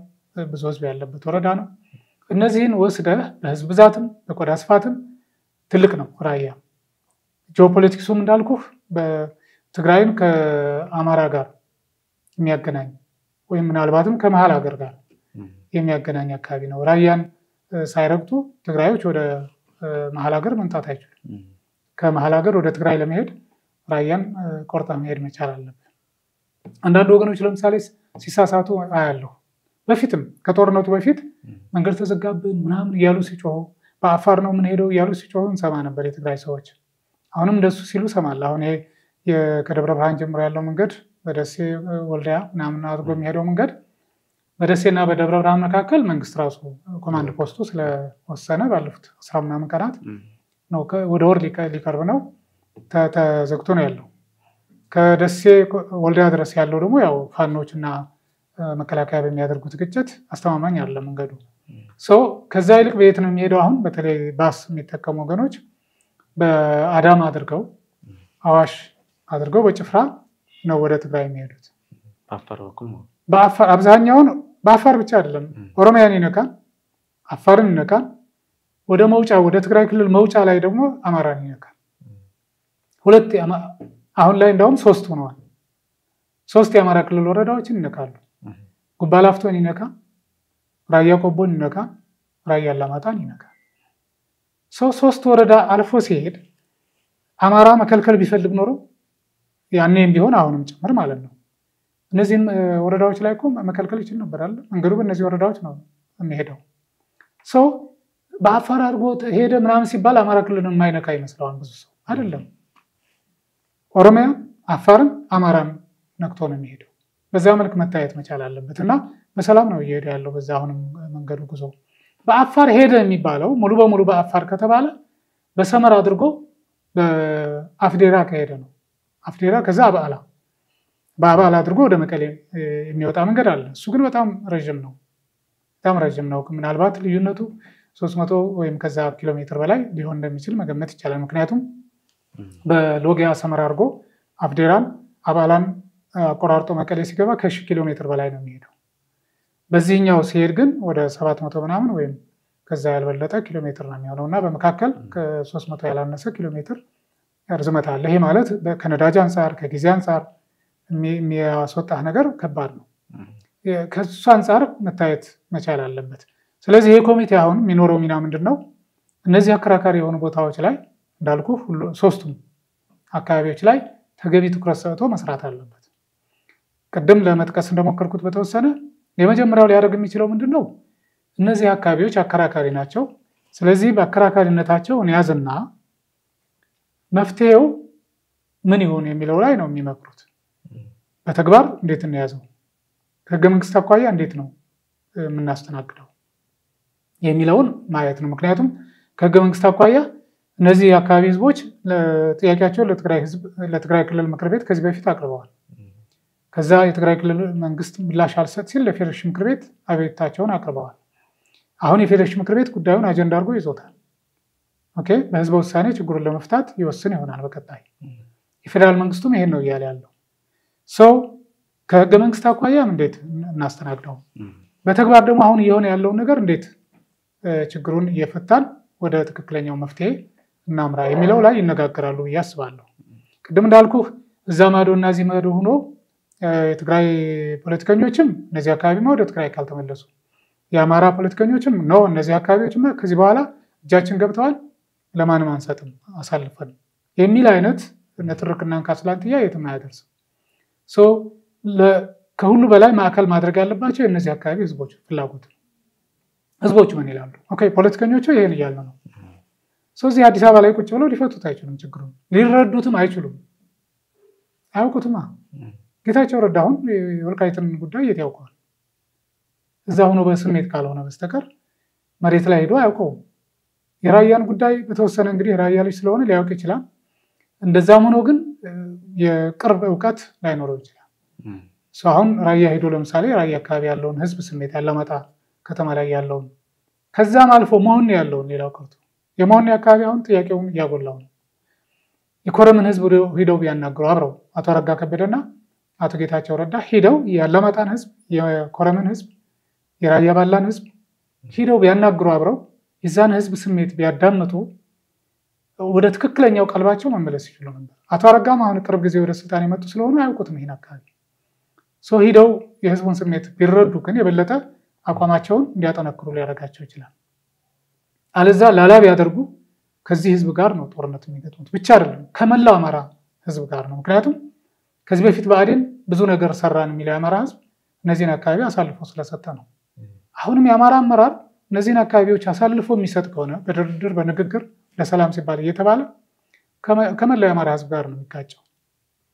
ብዙ ህዝብ ያለበት ወረዳ ነው። እነዚህን ወስደህ በህዝብ ብዛትም በቆዳ ስፋትም ትልቅ ነው ራያ። ጂኦፖለቲክሱም እንዳልኩህ በትግራይን ከአማራ ጋር የሚያገናኝ ወይም ምናልባትም ከመሀል ሀገር ጋር የሚያገናኝ አካባቢ ነው። ራያን ሳይረግጡ ትግራዮች ወደ መሀል ሀገር መምጣት አይችሉም። ከመሀል ሀገር ወደ ትግራይ ለመሄድ ራያን ቆርጣ መሄድ መቻል አለብን። አንዳንድ ወገኖች ለምሳሌ ሲሳሳቱ አያለሁ። በፊትም ከጦርነቱ በፊት መንገድ ተዘጋብን ምናምን እያሉ ሲጮሁ በአፋር ነው የምንሄደው እያሉ ሲጮሁ እንሰማ ነበር የትግራይ ሰዎች። አሁንም እንደሱ ሲሉ ሰማል። አሁን ይሄ ከደብረ ብርሃን ጀምሮ ያለው መንገድ በደሴ ወልዲያ ምናምን አድርጎ የሚሄደው መንገድ በደሴና በደብረ ብርሃን መካከል መንግስት ራሱ ኮማንድ ፖስቱ ስለወሰነ ባለፉት አስራ ምናምን ቀናት ነው ወደ ወር ሊቀርብ ነው ተዘግቶ ነው ያለው። ከደሴ ወልዲያ ድረስ ያለው ደግሞ ያው ፋኖች እና መከላከያ በሚያደርጉት ግጭት አስተማማኝ አለ መንገዱ። ሰው ከዛ ይልቅ በየት ነው የሚሄደው? አሁን በተለይ ባስ የሚጠቀሙ ወገኖች በአዳማ አድርገው አዋሽ አድርገው በጭፍራ ነው ወደ ትግራይ የሚሄዱት። አብዛኛውን በአፋር ብቻ አይደለም፣ ኦሮሚያን ይነካል፣ አፋርን ይነካል። ወደ መውጫ ወደ ትግራይ ክልል መውጫ ላይ ደግሞ አማራን ይነካል። ሁለት አሁን ላይ እንዳውም ሶስት ሆነዋል። ሶስት የአማራ ክልል ወረዳዎችን ይነካሉ። ጉባላፍቶን ይነካ፣ ራያ ቆቦን ይነካ፣ ራያ አላማጣን ይነካ። ሰው ሶስት ወረዳ አልፎ ሲሄድ አማራ መከልከል ቢፈልግ ኖሮ ያኔም ቢሆን አሁንም ጭምር ማለት ነው። እነዚህም ወረዳዎች ላይ እኮ መከልከል ይችል ነበር አለ። መንገዱ በእነዚህ ወረዳዎች ነው የሚሄደው። ሰው በአፋር አድርጎ ሄደ ምናምን ሲባል አማራ ክልልን የማይነካ ይመስለዋል ብዙ ሰው። አይደለም። ኦሮሚያ አፋርን አማራን ነክቶ ነው የሚሄደው። በዛ መልክ መታየት መቻል አለበት እና በሰላም ነው እየሄደ ያለው በዛ አሁንም መንገዱ ጉዞ በአፋር ሄደ የሚባለው ሙሉ በሙሉ በአፋር ከተባለ በሰመር አድርጎ በአፍዴራ ከሄደ ነው። አፍዴራ ከዛ አበዓላ በአበዓላ አድርጎ ወደ መቀሌ የሚወጣ መንገድ አለ። እሱ ግን በጣም ረዥም ነው፣ በጣም ረዥም ነው። ምናልባት ልዩነቱ ሶስት መቶ ወይም ከዛ ኪሎ ሜትር በላይ ሊሆን እንደሚችል መገመት ይቻላል። ምክንያቱም በሎጊያ ሰመራ አድርጎ አፍዴራን አበዓላን አቆራርጦ መቀሌ ሲገባ ከሺህ ኪሎ ሜትር በላይ ነው የሚሄደው። በዚህኛው ሲሄድ ግን ወደ ሰባት መቶ ምናምን ወይም ከዛ ያልበለጠ ኪሎ ሜትር ነው የሚሆነው እና በመካከል ከሶስት መቶ ያላነሰ ኪሎ ሜትር ርዝመት አለ። ይሄ ማለት ከነዳጅ አንጻር ከጊዜ አንጻር የሚያስወጣህ ነገር ከባድ ነው። ከሱ አንጻር መታየት መቻል አለበት። ስለዚህ ይህ ኮሚቴ አሁን የሚኖረው ሚና ምንድን ነው? እነዚህ አከራካሪ የሆኑ ቦታዎች ላይ እንዳልኩ ሶስቱም አካባቢዎች ላይ ተገቢ ትኩረት ሰጥቶ መስራት አለበት። ቅድም ለመጥቀስ እንደሞከርኩት በተወሰነ የመጀመሪያው ሊያደርግ የሚችለው ምንድን ነው? እነዚህ አካባቢዎች አከራካሪ ናቸው። ስለዚህ በአከራካሪነታቸው እንያዝና መፍትሄው ምን ይሁን የሚለው ላይ ነው የሚመክሩት። በተግባር እንዴት እንያዘው፣ ከህገ መንግስት አኳያ እንዴት ነው የምናስተናግደው የሚለውን ማየት ነው። ምክንያቱም ከህገ መንግስት አኳያ እነዚህ የአካባቢ ህዝቦች ጥያቄያቸውን ለትግራይ ክልል ምክር ቤት ከዚህ በፊት አቅርበዋል። ከዛ የትግራይ ክልል መንግስት ምላሽ አልሰጥ ሲል ለፌዴሬሽን ምክር ቤት አቤቱታቸውን አቅርበዋል። አሁን የፌዴሬሽን ምክር ቤት ጉዳዩን አጀንዳ አድርጎ ይዞታል። okay በህዝበ ውሳኔ ችግሩን ለመፍታት ይወስን ይሆናል በቀጣይ። የፌዴራል መንግስቱም ይሄን ነው እያለ ያለው ሰው ከህገ መንግስት አኳያም እንዴት እናስተናግደው፣ በተግባር ደግሞ አሁን እየሆነ ያለውን ነገር እንዴት ችግሩን እየፈታን ወደ ትክክለኛው መፍትሄ እናምራ የሚለው ላይ ይነጋገራሉ ብዬ አስባለሁ። ቅድም እንዳልኩህ እዛ ማዶ እና እዚህ ማዶ ሆኖ የትግራይ ፖለቲከኞችም እነዚህ አካባቢማ ወደ ትግራይ ካልተመለሱ፣ የአማራ ፖለቲከኞችም ነው እነዚህ አካባቢዎችማ ከዚህ በኋላ እጃችን ገብተዋል ለማንም አንሰጥም አሳልፈን የሚል አይነት ንትርክና እንካስላንትያ የትም አያደርስም። ከሁሉ በላይ ማዕከል ማድረግ ያለባቸው የእነዚህ አካባቢ ህዝቦች ፍላጎት ነው። ህዝቦቹ ምን ይላሉ? okay ፖለቲከኞቹ ይሄን እያለ ነው። እዚህ አዲስ አበባ ላይ ቁጭ ብለው ሊፈቱት አይችሉም። ችግሩን ሊረዱትም አይችሉም። አያውቁትማ። ጌታቸው ረዳ አሁን የወልቃይትን ጉዳይ የት ያውቀዋል? እዛ ሆኖ በስሜት ካልሆነ በስተቀር መሬት ላይ ሄዶ አያውቀውም። የራያን ጉዳይ በተወሰነ እንግዲህ የራያ ልጅ ስለሆነ ሊያውቅ ይችላል። እንደዛም ሆኖ ግን የቅርብ እውቀት ላይኖረው ይችላል። አሁን ራያ ሄዶ ለምሳሌ ራያ አካባቢ ያለውን ህዝብ ስሜት ያለመጣ ከተማ ላይ ያለውን ከዛም አልፎ መሆን ያለውን ሌላው ቀርቶ የመሆን አካባቢ አሁን ጥያቄውን እያጎላው ነው። የኮረምን ህዝብ ሂደው ቢያናግሩ አብረው አቶ አረጋ ከበደና አቶ ጌታቸው ረዳ ሂደው የአላማጣን ህዝብ፣ የኮረምን ህዝብ፣ የራያ ባላን ህዝብ ሂደው ቢያናግሩ አብረው የዛን ህዝብ ስሜት ቢያዳምጡ ወደ ትክክለኛው ቀልባቸው መመለስ ይችሉ ነበር። አቶ አረጋም አሁን ቅርብ ጊዜ ወደ ስልጣን የመጡ ስለሆኑ አያውቁትም ይህን አካባቢ ሰው ሂደው የህዝቡን ስሜት ቢረዱ ግን የበለጠ አቋማቸውን እንዲያጠነክሩ ሊያደርጋቸው ይችላል። አለዛ ላላ ቢያደርጉ ከዚህ ህዝብ ጋር ነው ጦርነት የሚገጥሙት። ብቻ አይደለም ከመላው አማራ ህዝብ ጋር ነው። ምክንያቱም ከዚህ በፊት ብአዴን ብዙ ነገር ሰራን የሚለው የአማራ ህዝብ እነዚህን አካባቢ አሳልፎ ስለሰጠ ነው። አሁንም የአማራ አመራር እነዚህን አካባቢዎች አሳልፎ የሚሰጥ ከሆነ በድርድር በንግግር ለሰላም ሲባል እየተባለ ከመላው የአማራ ህዝብ ጋር ነው የሚጋጨው።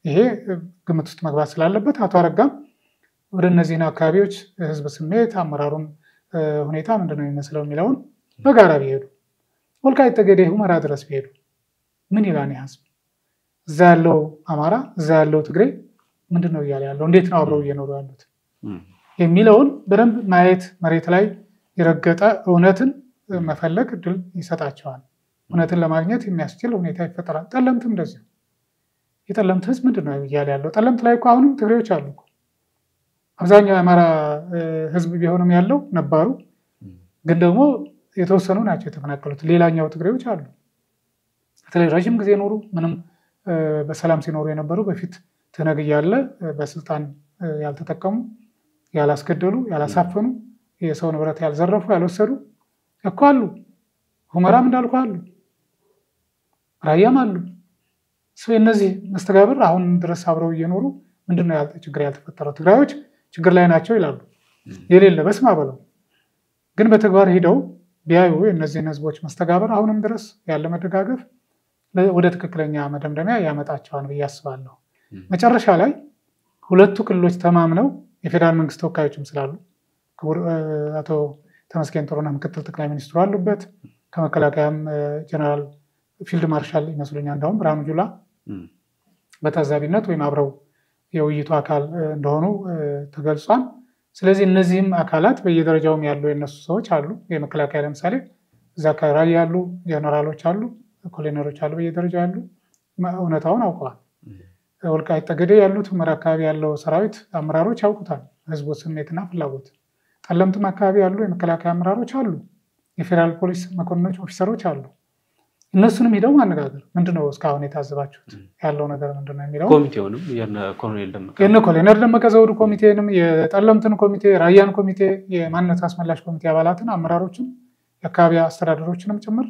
ይሄ ግምት ውስጥ መግባት ስላለበት አቶ አረጋም ወደ እነዚህን አካባቢዎች ህዝብ ስሜት አመራሩን ሁኔታ ምንድነው የሚመስለው የሚለውን በጋራ ቢሄዱ ወልቃይት ጠገዴ ሁመራ ድረስ ቢሄዱ ምን ይላል ህዝብ? እዛ ያለው አማራ እዛ ያለው ትግሬ ምንድን ነው እያለ ያለው እንዴት ነው አብረው እየኖሩ ያሉት የሚለውን በደንብ ማየት መሬት ላይ የረገጠ እውነትን መፈለግ እድል ይሰጣቸዋል። እውነትን ለማግኘት የሚያስችል ሁኔታ ይፈጠራል። ጠለምትም እንደዚሁ የጠለምት ህዝብ ምንድን ነው እያለ ያለው ጠለምት ላይ እኮ አሁንም ትግሬዎች አሉ። አብዛኛው የአማራ ህዝብ ቢሆንም ያለው ነባሩ ግን ደግሞ የተወሰኑ ናቸው የተፈናቀሉት። ሌላኛው ትግሬዎች አሉ። በተለይ ረዥም ጊዜ ኖሩ ምንም በሰላም ሲኖሩ የነበሩ በፊት ትነግ እያለ በስልጣን ያልተጠቀሙ፣ ያላስገደሉ፣ ያላሳፈኑ፣ የሰው ንብረት ያልዘረፉ፣ ያልወሰዱ እኮ አሉ። ሁመራም እንዳልኩ አሉ፣ ራያም አሉ። የእነዚህ መስተጋብር አሁን ድረስ አብረው እየኖሩ ምንድነው ችግር ያልተፈጠረው? ትግራዮች ችግር ላይ ናቸው ይላሉ። የሌለ በስማ በለው ግን በተግባር ሂደው ቢያዩ የእነዚህን ህዝቦች መስተጋብር አሁንም ድረስ ያለ መደጋገፍ ወደ ትክክለኛ መደምደሚያ ያመጣቸዋል ብዬ አስባለሁ። መጨረሻ ላይ ሁለቱ ክልሎች ተማምነው የፌዴራል መንግስት ተወካዮችም ስላሉ ክቡር አቶ ተመስገን ጥሩነህ ምክትል ጠቅላይ ሚኒስትሩ አሉበት። ከመከላከያም ጀነራል ፊልድ ማርሻል ይመስሉኛል እንዳሁም ብርሃኑ ጁላ በታዛቢነት ወይም አብረው የውይይቱ አካል እንደሆኑ ተገልጿል። ስለዚህ እነዚህም አካላት በየደረጃውም ያሉ የነሱ ሰዎች አሉ። የመከላከያ ለምሳሌ እዛ አካባቢ ያሉ ጀነራሎች አሉ፣ ኮሎኔሎች አሉ፣ በየደረጃው ያሉ እውነታውን አውቀዋል። ወልቃይት ጠገዴ ያሉት ሁመራ አካባቢ ያለው ሰራዊት አመራሮች ያውቁታል፣ ህዝቡ ስሜትና ፍላጎት። ጠለምትም አካባቢ ያሉ የመከላከያ አመራሮች አሉ፣ የፌዴራል ፖሊስ መኮንኖች፣ ኦፊሰሮች አሉ። እነሱንም ሄደው ማነጋገር ምንድነው እስካሁን የታዘባችሁት ያለው ነገር ምንድነው የሚለው ኮሚቴውንም የነ ኮሎኔል ደመቀ ዘውዱ ኮሚቴንም የጠለምትን ኮሚቴ ራያን ኮሚቴ የማንነት አስመላሽ ኮሚቴ አባላትን አመራሮችን የአካባቢ አስተዳደሮችንም ጭምር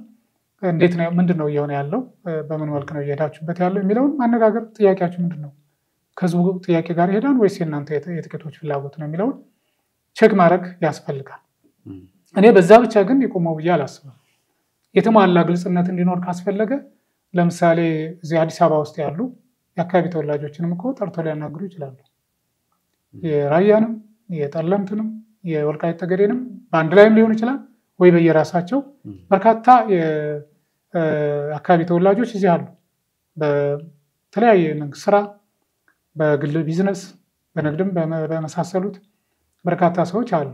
እንዴት ነው ምንድን ነው እየሆነ ያለው በምን መልክ ነው እየሄዳችሁበት ያለው የሚለውን ማነጋገር ጥያቄያችሁ ምንድን ነው ከህዝቡ ጥያቄ ጋር ይሄዳል ወይስ የእናንተ የጥቂቶች ፍላጎት ነው የሚለውን check ማድረግ ያስፈልጋል እኔ በዛ ብቻ ግን የቆመው ብዬ አላስብም። የተሟላ ግልጽነት እንዲኖር ካስፈለገ ለምሳሌ እዚህ አዲስ አበባ ውስጥ ያሉ የአካባቢ ተወላጆችንም እኮ ጠርቶ ሊያናግሩ ይችላሉ። የራያንም የጠለምትንም የወልቃይት ጠገዴንም በአንድ ላይም ሊሆን ይችላል ወይ በየራሳቸው በርካታ የአካባቢ ተወላጆች እዚህ አሉ። በተለያየ መንግስት ስራ፣ በግል ቢዝነስ፣ በንግድም በመሳሰሉት በርካታ ሰዎች አሉ።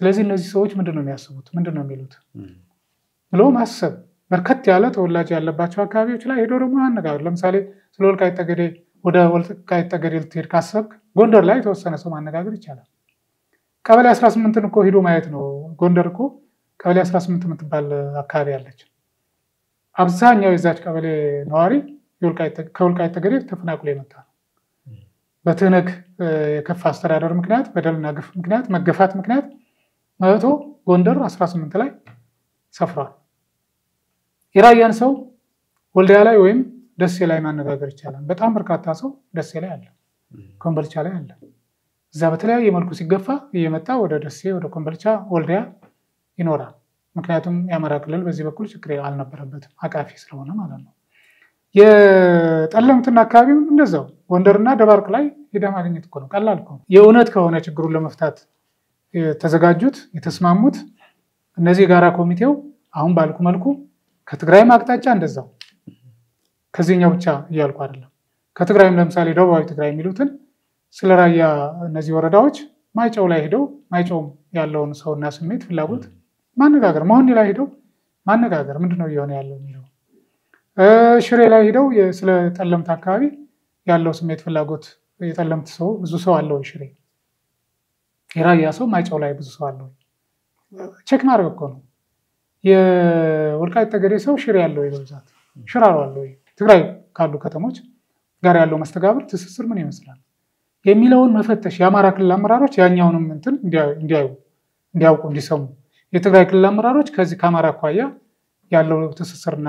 ስለዚህ እነዚህ ሰዎች ምንድን ነው የሚያስቡት? ምንድን ነው የሚሉት ብሎ ማሰብ በርከት ያለ ተወላጅ ያለባቸው አካባቢዎች ላይ ሄዶ ደግሞ ማነጋገር። ለምሳሌ ስለ ወልቃይት ጠገዴ ወደ ወልቃይት ጠገዴ ልትሄድ ካሰብክ ጎንደር ላይ የተወሰነ ሰው ማነጋገር ይቻላል። ቀበሌ 18ን እኮ ሂዶ ማየት ነው። ጎንደር እኮ ቀበሌ 18 የምትባል አካባቢ አለች። አብዛኛው የዛች ቀበሌ ነዋሪ ከወልቃይት ጠገዴ ተፈናቅሎ የመጣ ነው። በትህነግ የከፋ አስተዳደር ምክንያት፣ በደልና ግፍ ምክንያት፣ መገፋት ምክንያት መቶ ጎንደር 18 ላይ ሰፍሯል። የራያን ሰው ወልዲያ ላይ ወይም ደሴ ላይ ማነጋገር ይቻላል። በጣም በርካታ ሰው ደሴ ላይ አለ፣ ኮምበልቻ ላይ አለ። እዛ በተለያየ መልኩ ሲገፋ እየመጣ ወደ ደሴ፣ ወደ ኮምበልቻ፣ ወልዲያ ይኖራል። ምክንያቱም የአማራ ክልል በዚህ በኩል ችግር አልነበረበትም አቃፊ ስለሆነ ማለት ነው። የጠለምትና አካባቢም እንደዛው ጎንደርና ደባርቅ ላይ ሄደህ ማግኘት እኮ ነው። ቀላል እኮ ነው። የእውነት ከሆነ ችግሩን ለመፍታት የተዘጋጁት የተስማሙት እነዚህ የጋራ ኮሚቴው አሁን ባልኩ መልኩ ከትግራይም አቅጣጫ እንደዛው ከዚህኛው ብቻ እያልኩ አይደለም። ከትግራይም ለምሳሌ ደቡባዊ ትግራይ የሚሉትን ስለ ራያ እነዚህ ወረዳዎች ማይጨው ላይ ሄደው ማይጨውም ያለውን ሰውና ስሜት ፍላጎት ማነጋገር፣ መሆኒ ላይ ሄደው ማነጋገር ምንድነው እየሆነ ያለው የሚለው? ሽሬ ላይ ሄደው ስለ ጠለምት አካባቢ ያለው ስሜት ፍላጎት የጠለምት ሰው ብዙ ሰው አለው ሽሬ? የራያ ሰው ማይጨው ላይ ብዙ ሰው አለው check ማድረግ እኮ ነው። የወልቃይት ጠገዴ ሰው ሽሬ ያለው በብዛት? ሽራሮ አለው ትግራይ ካሉ ከተሞች ጋር ያለው መስተጋብር ትስስር ምን ይመስላል? የሚለውን መፈተሽ የአማራ ክልል አመራሮች ያኛውንም እንትን እንዲያዩ እንዲያውቁ እንዲሰሙ የትግራይ ክልል አመራሮች ከዚህ ከአማራ አኳያ ያለው ትስስርና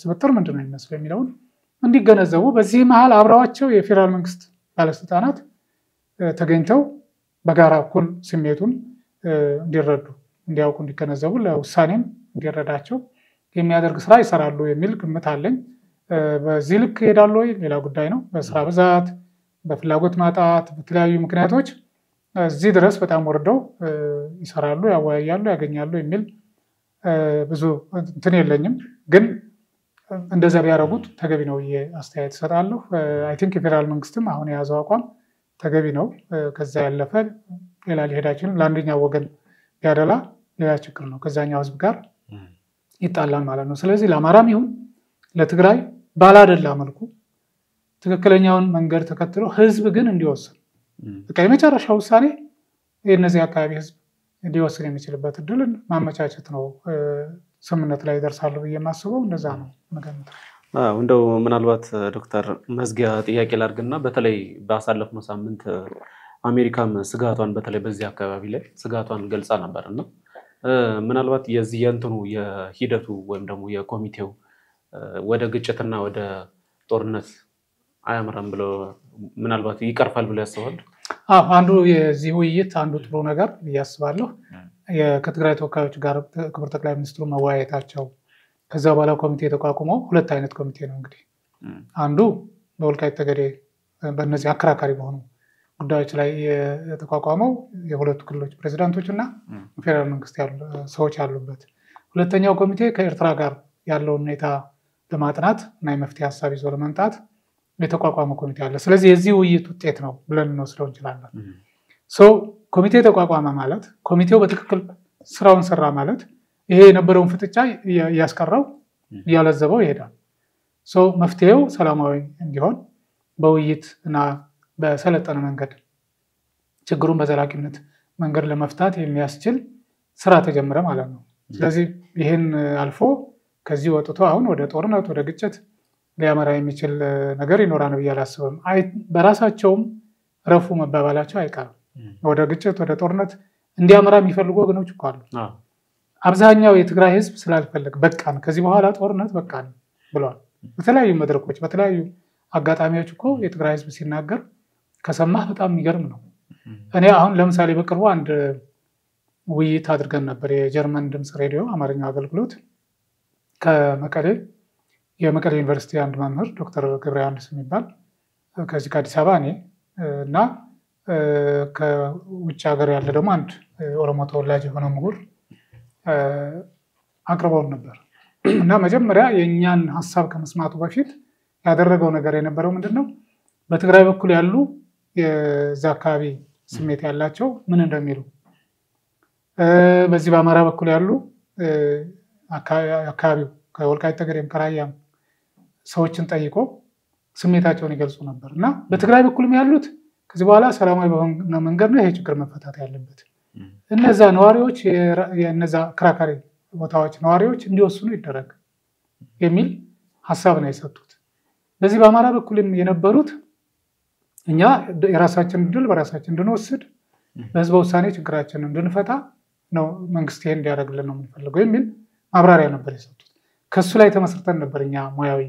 ስብጥር ምንድን ነው የሚመስለው የሚለውን እንዲገነዘቡ በዚህ መሀል አብረዋቸው የፌዴራል መንግስት ባለስልጣናት ተገኝተው በጋራ እኩል ስሜቱን እንዲረዱ እንዲያውቁ እንዲገነዘቡ ለውሳኔም እንዲረዳቸው የሚያደርግ ስራ ይሰራሉ የሚል ግምት አለኝ። በዚህ ልክ ይሄዳሉ ወይ ሌላ ጉዳይ ነው። በስራ ብዛት፣ በፍላጎት ማጣት፣ በተለያዩ ምክንያቶች እዚህ ድረስ በጣም ወርደው ይሰራሉ፣ ያወያያሉ፣ ያገኛሉ የሚል ብዙ እንትን የለኝም። ግን እንደዛ ቢያደርጉት ተገቢ ነው ብዬ አስተያየት እሰጣለሁ። I think የፌዴራል መንግስትም አሁን የያዘው አቋም ተገቢ ነው። ከዛ ያለፈ ሌላ አይችልም። ለአንደኛው ወገን ቢያደላ ሌላ ችግር ነው። ከዛኛው ህዝብ ጋር ይጣላል ማለት ነው። ስለዚህ ለአማራም ይሁን ለትግራይ ባላደላ መልኩ ትክክለኛውን መንገድ ተከትሎ ህዝብ ግን እንዲወስን በቃ የመጨረሻ ውሳኔ የእነዚህ አካባቢ ህዝብ እንዲወስን የሚችልበት እድልን ማመቻቸት ነው። ስምምነት ላይ ይደርሳሉ ብዬ የማስበው እንደዛ ነው መገምተው። እንደው ምናልባት ዶክተር መዝጊያ ጥያቄ ላድርግና በተለይ ባሳለፍነው ሳምንት አሜሪካም ስጋቷን በተለይ በዚህ አካባቢ ላይ ስጋቷን ገልጻ ነበር እና ምናልባት የዚህ የእንትኑ የሂደቱ ወይም ደግሞ የኮሚቴው ወደ ግጭትና ወደ ጦርነት አያምራም ብሎ ምናልባት ይቀርፋል ብሎ ያስባሉ? አንዱ የዚህ ውይይት አንዱ ጥሩ ነገር ብዬ አስባለሁ ከትግራይ ተወካዮች ጋር ክቡር ጠቅላይ ሚኒስትሩ መወያየታቸው ከዛ በኋላ ኮሚቴ ተቋቁመው ሁለት አይነት ኮሚቴ ነው እንግዲህ አንዱ በወልቃይት ጠገዴ በእነዚህ አከራካሪ በሆኑ ጉዳዮች ላይ የተቋቋመው የሁለቱ ክልሎች ፕሬዚዳንቶች እና ፌዴራል መንግስት ሰዎች ያሉበት፣ ሁለተኛው ኮሚቴ ከኤርትራ ጋር ያለውን ሁኔታ ለማጥናት እና የመፍትሄ ሀሳብ ይዞ ለመምጣት የተቋቋመ ኮሚቴ አለ። ስለዚህ የዚህ ውይይት ውጤት ነው ብለን እንወስደው እንችላለን። ኮሚቴ ተቋቋመ ማለት ኮሚቴው በትክክል ስራውን ሰራ ማለት ይሄ የነበረውን ፍጥጫ እያስቀረው እያለዘበው ይሄዳል። መፍትሄው ሰላማዊ እንዲሆን በውይይት እና በሰለጠነ መንገድ ችግሩን በዘላቂነት መንገድ ለመፍታት የሚያስችል ስራ ተጀመረ ማለት ነው። ስለዚህ ይህን አልፎ ከዚህ ወጥቶ አሁን ወደ ጦርነት ወደ ግጭት ሊያመራ የሚችል ነገር ይኖራል ብዬ አላስብም። በራሳቸውም ረፉ መባባላቸው አይቀርም። ወደ ግጭት ወደ ጦርነት እንዲያመራ የሚፈልጉ ወገኖች እኮ አሉ። አብዛኛው የትግራይ ህዝብ ስላልፈለግ በቃን፣ ከዚህ በኋላ ጦርነት በቃን ብሏል። በተለያዩ መድረኮች በተለያዩ አጋጣሚዎች እኮ የትግራይ ህዝብ ሲናገር ከሰማህ በጣም የሚገርም ነው። እኔ አሁን ለምሳሌ በቅርቡ አንድ ውይይት አድርገን ነበር። የጀርመን ድምፅ ሬዲዮ አማርኛው አገልግሎት ከመቀሌ የመቀሌ ዩኒቨርሲቲ አንድ መምህር ዶክተር ገብረ ዮሐንስ የሚባል ከዚህ ከአዲስ አበባ እኔ እና ከውጭ ሀገር ያለ ደግሞ አንድ ኦሮሞ ተወላጅ የሆነ ምሁር አቅርበውን ነበር እና መጀመሪያ የእኛን ሀሳብ ከመስማቱ በፊት ያደረገው ነገር የነበረው ምንድን ነው? በትግራይ በኩል ያሉ የዛ አካባቢ ስሜት ያላቸው ምን እንደሚሉ፣ በዚህ በአማራ በኩል ያሉ አካባቢው ከወልቃይት ጠገዴም ከራያም ሰዎችን ጠይቆ ስሜታቸውን ይገልጹ ነበር እና በትግራይ በኩልም ያሉት ከዚህ በኋላ ሰላማዊ በሆነ መንገድ ነው ይሄ ችግር መፈታት ያለበት። እነዛ ነዋሪዎች የነዛ አከራካሪ ቦታዎች ነዋሪዎች እንዲወስኑ ይደረግ የሚል ሀሳብ ነው የሰጡት። በዚህ በአማራ በኩልም የነበሩት እኛ የራሳችን ድል በራሳችን እንድንወስድ በህዝበ ውሳኔ ችግራችንን እንድንፈታ ነው መንግስት ይሄን እንዲያደርግልን ነው የምንፈልገው የሚል ማብራሪያ ነበር የሰጡት። ከሱ ላይ ተመስርተን ነበር እኛ ሙያዊ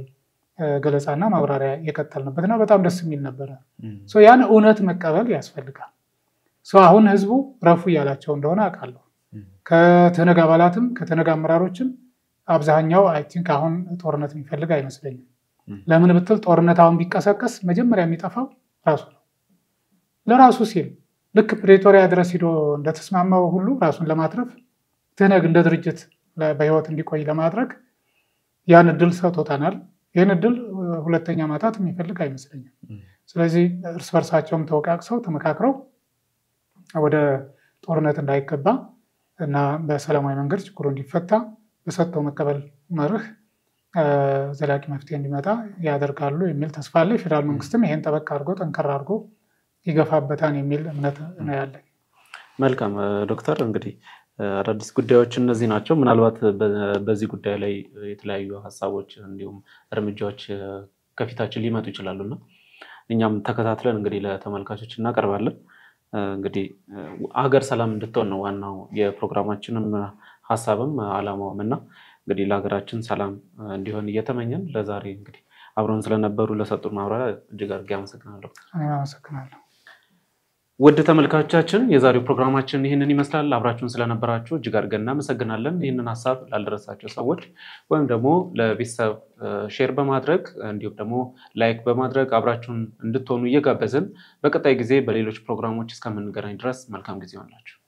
ገለጻና ማብራሪያ የቀጠልንበት እና በጣም ደስ የሚል ነበረ። ያን እውነት መቀበል ያስፈልጋል። አሁን ህዝቡ ረፉ እያላቸው እንደሆነ አውቃለሁ። ከትህነግ አባላትም ከትህነግ አመራሮችም አብዛኛው I think አሁን ጦርነት የሚፈልግ አይመስለኝም። ለምን ብትል ጦርነት አሁን ቢቀሰቀስ መጀመሪያ የሚጠፋው ራሱ ነው። ለራሱ ሲል ልክ ፕሬቶሪያ ድረስ ሂዶ እንደተስማማው ሁሉ ራሱን ለማትረፍ ትህነግ እንደ ድርጅት በህይወት እንዲቆይ ለማድረግ ያን እድል ሰጥቶታናል። ይህን እድል ሁለተኛ ማጣት የሚፈልግ አይመስለኝም። ስለዚህ እርስ በርሳቸውም ተወቃቅሰው ተመካክረው ወደ ጦርነት እንዳይገባ እና በሰላማዊ መንገድ ችግሩ እንዲፈታ በሰጥተው መቀበል መርህ ዘላቂ መፍትሄ እንዲመጣ ያደርጋሉ የሚል ተስፋ አለ። የፌዴራል መንግስትም ይሄን ጠበቅ አድርጎ ጠንከር አድርጎ ይገፋበታል የሚል እምነት ነው ያለኝ። መልካም ዶክተር፣ እንግዲህ አዳዲስ ጉዳዮች እነዚህ ናቸው። ምናልባት በዚህ ጉዳይ ላይ የተለያዩ ሀሳቦች እንዲሁም እርምጃዎች ከፊታችን ሊመጡ ይችላሉ እና እኛም ተከታትለን እንግዲህ ለተመልካቾች እናቀርባለን። እንግዲህ ሀገር ሰላም እንድትሆን ነው ዋናው የፕሮግራማችንም ሀሳብም አላማውም እና እንግዲህ ለሀገራችን ሰላም እንዲሆን እየተመኘን ለዛሬ እንግዲህ አብረን ስለነበሩ ለሰጡን ማብራሪያ እጅግ አድርጌ አመሰግናለሁ። አመሰግናለሁ። ውድ ተመልካቾቻችን የዛሬው ፕሮግራማችን ይህንን ይመስላል። አብራችሁን ስለነበራችሁ እጅግ አድርገን እናመሰግናለን። ይህንን ሀሳብ ላልደረሳቸው ሰዎች ወይም ደግሞ ለቤተሰብ share በማድረግ እንዲሁም ደግሞ like በማድረግ አብራችሁን እንድትሆኑ እየጋበዝን በቀጣይ ጊዜ በሌሎች ፕሮግራሞች እስከምንገናኝ ድረስ መልካም ጊዜ ይሆንላችሁ።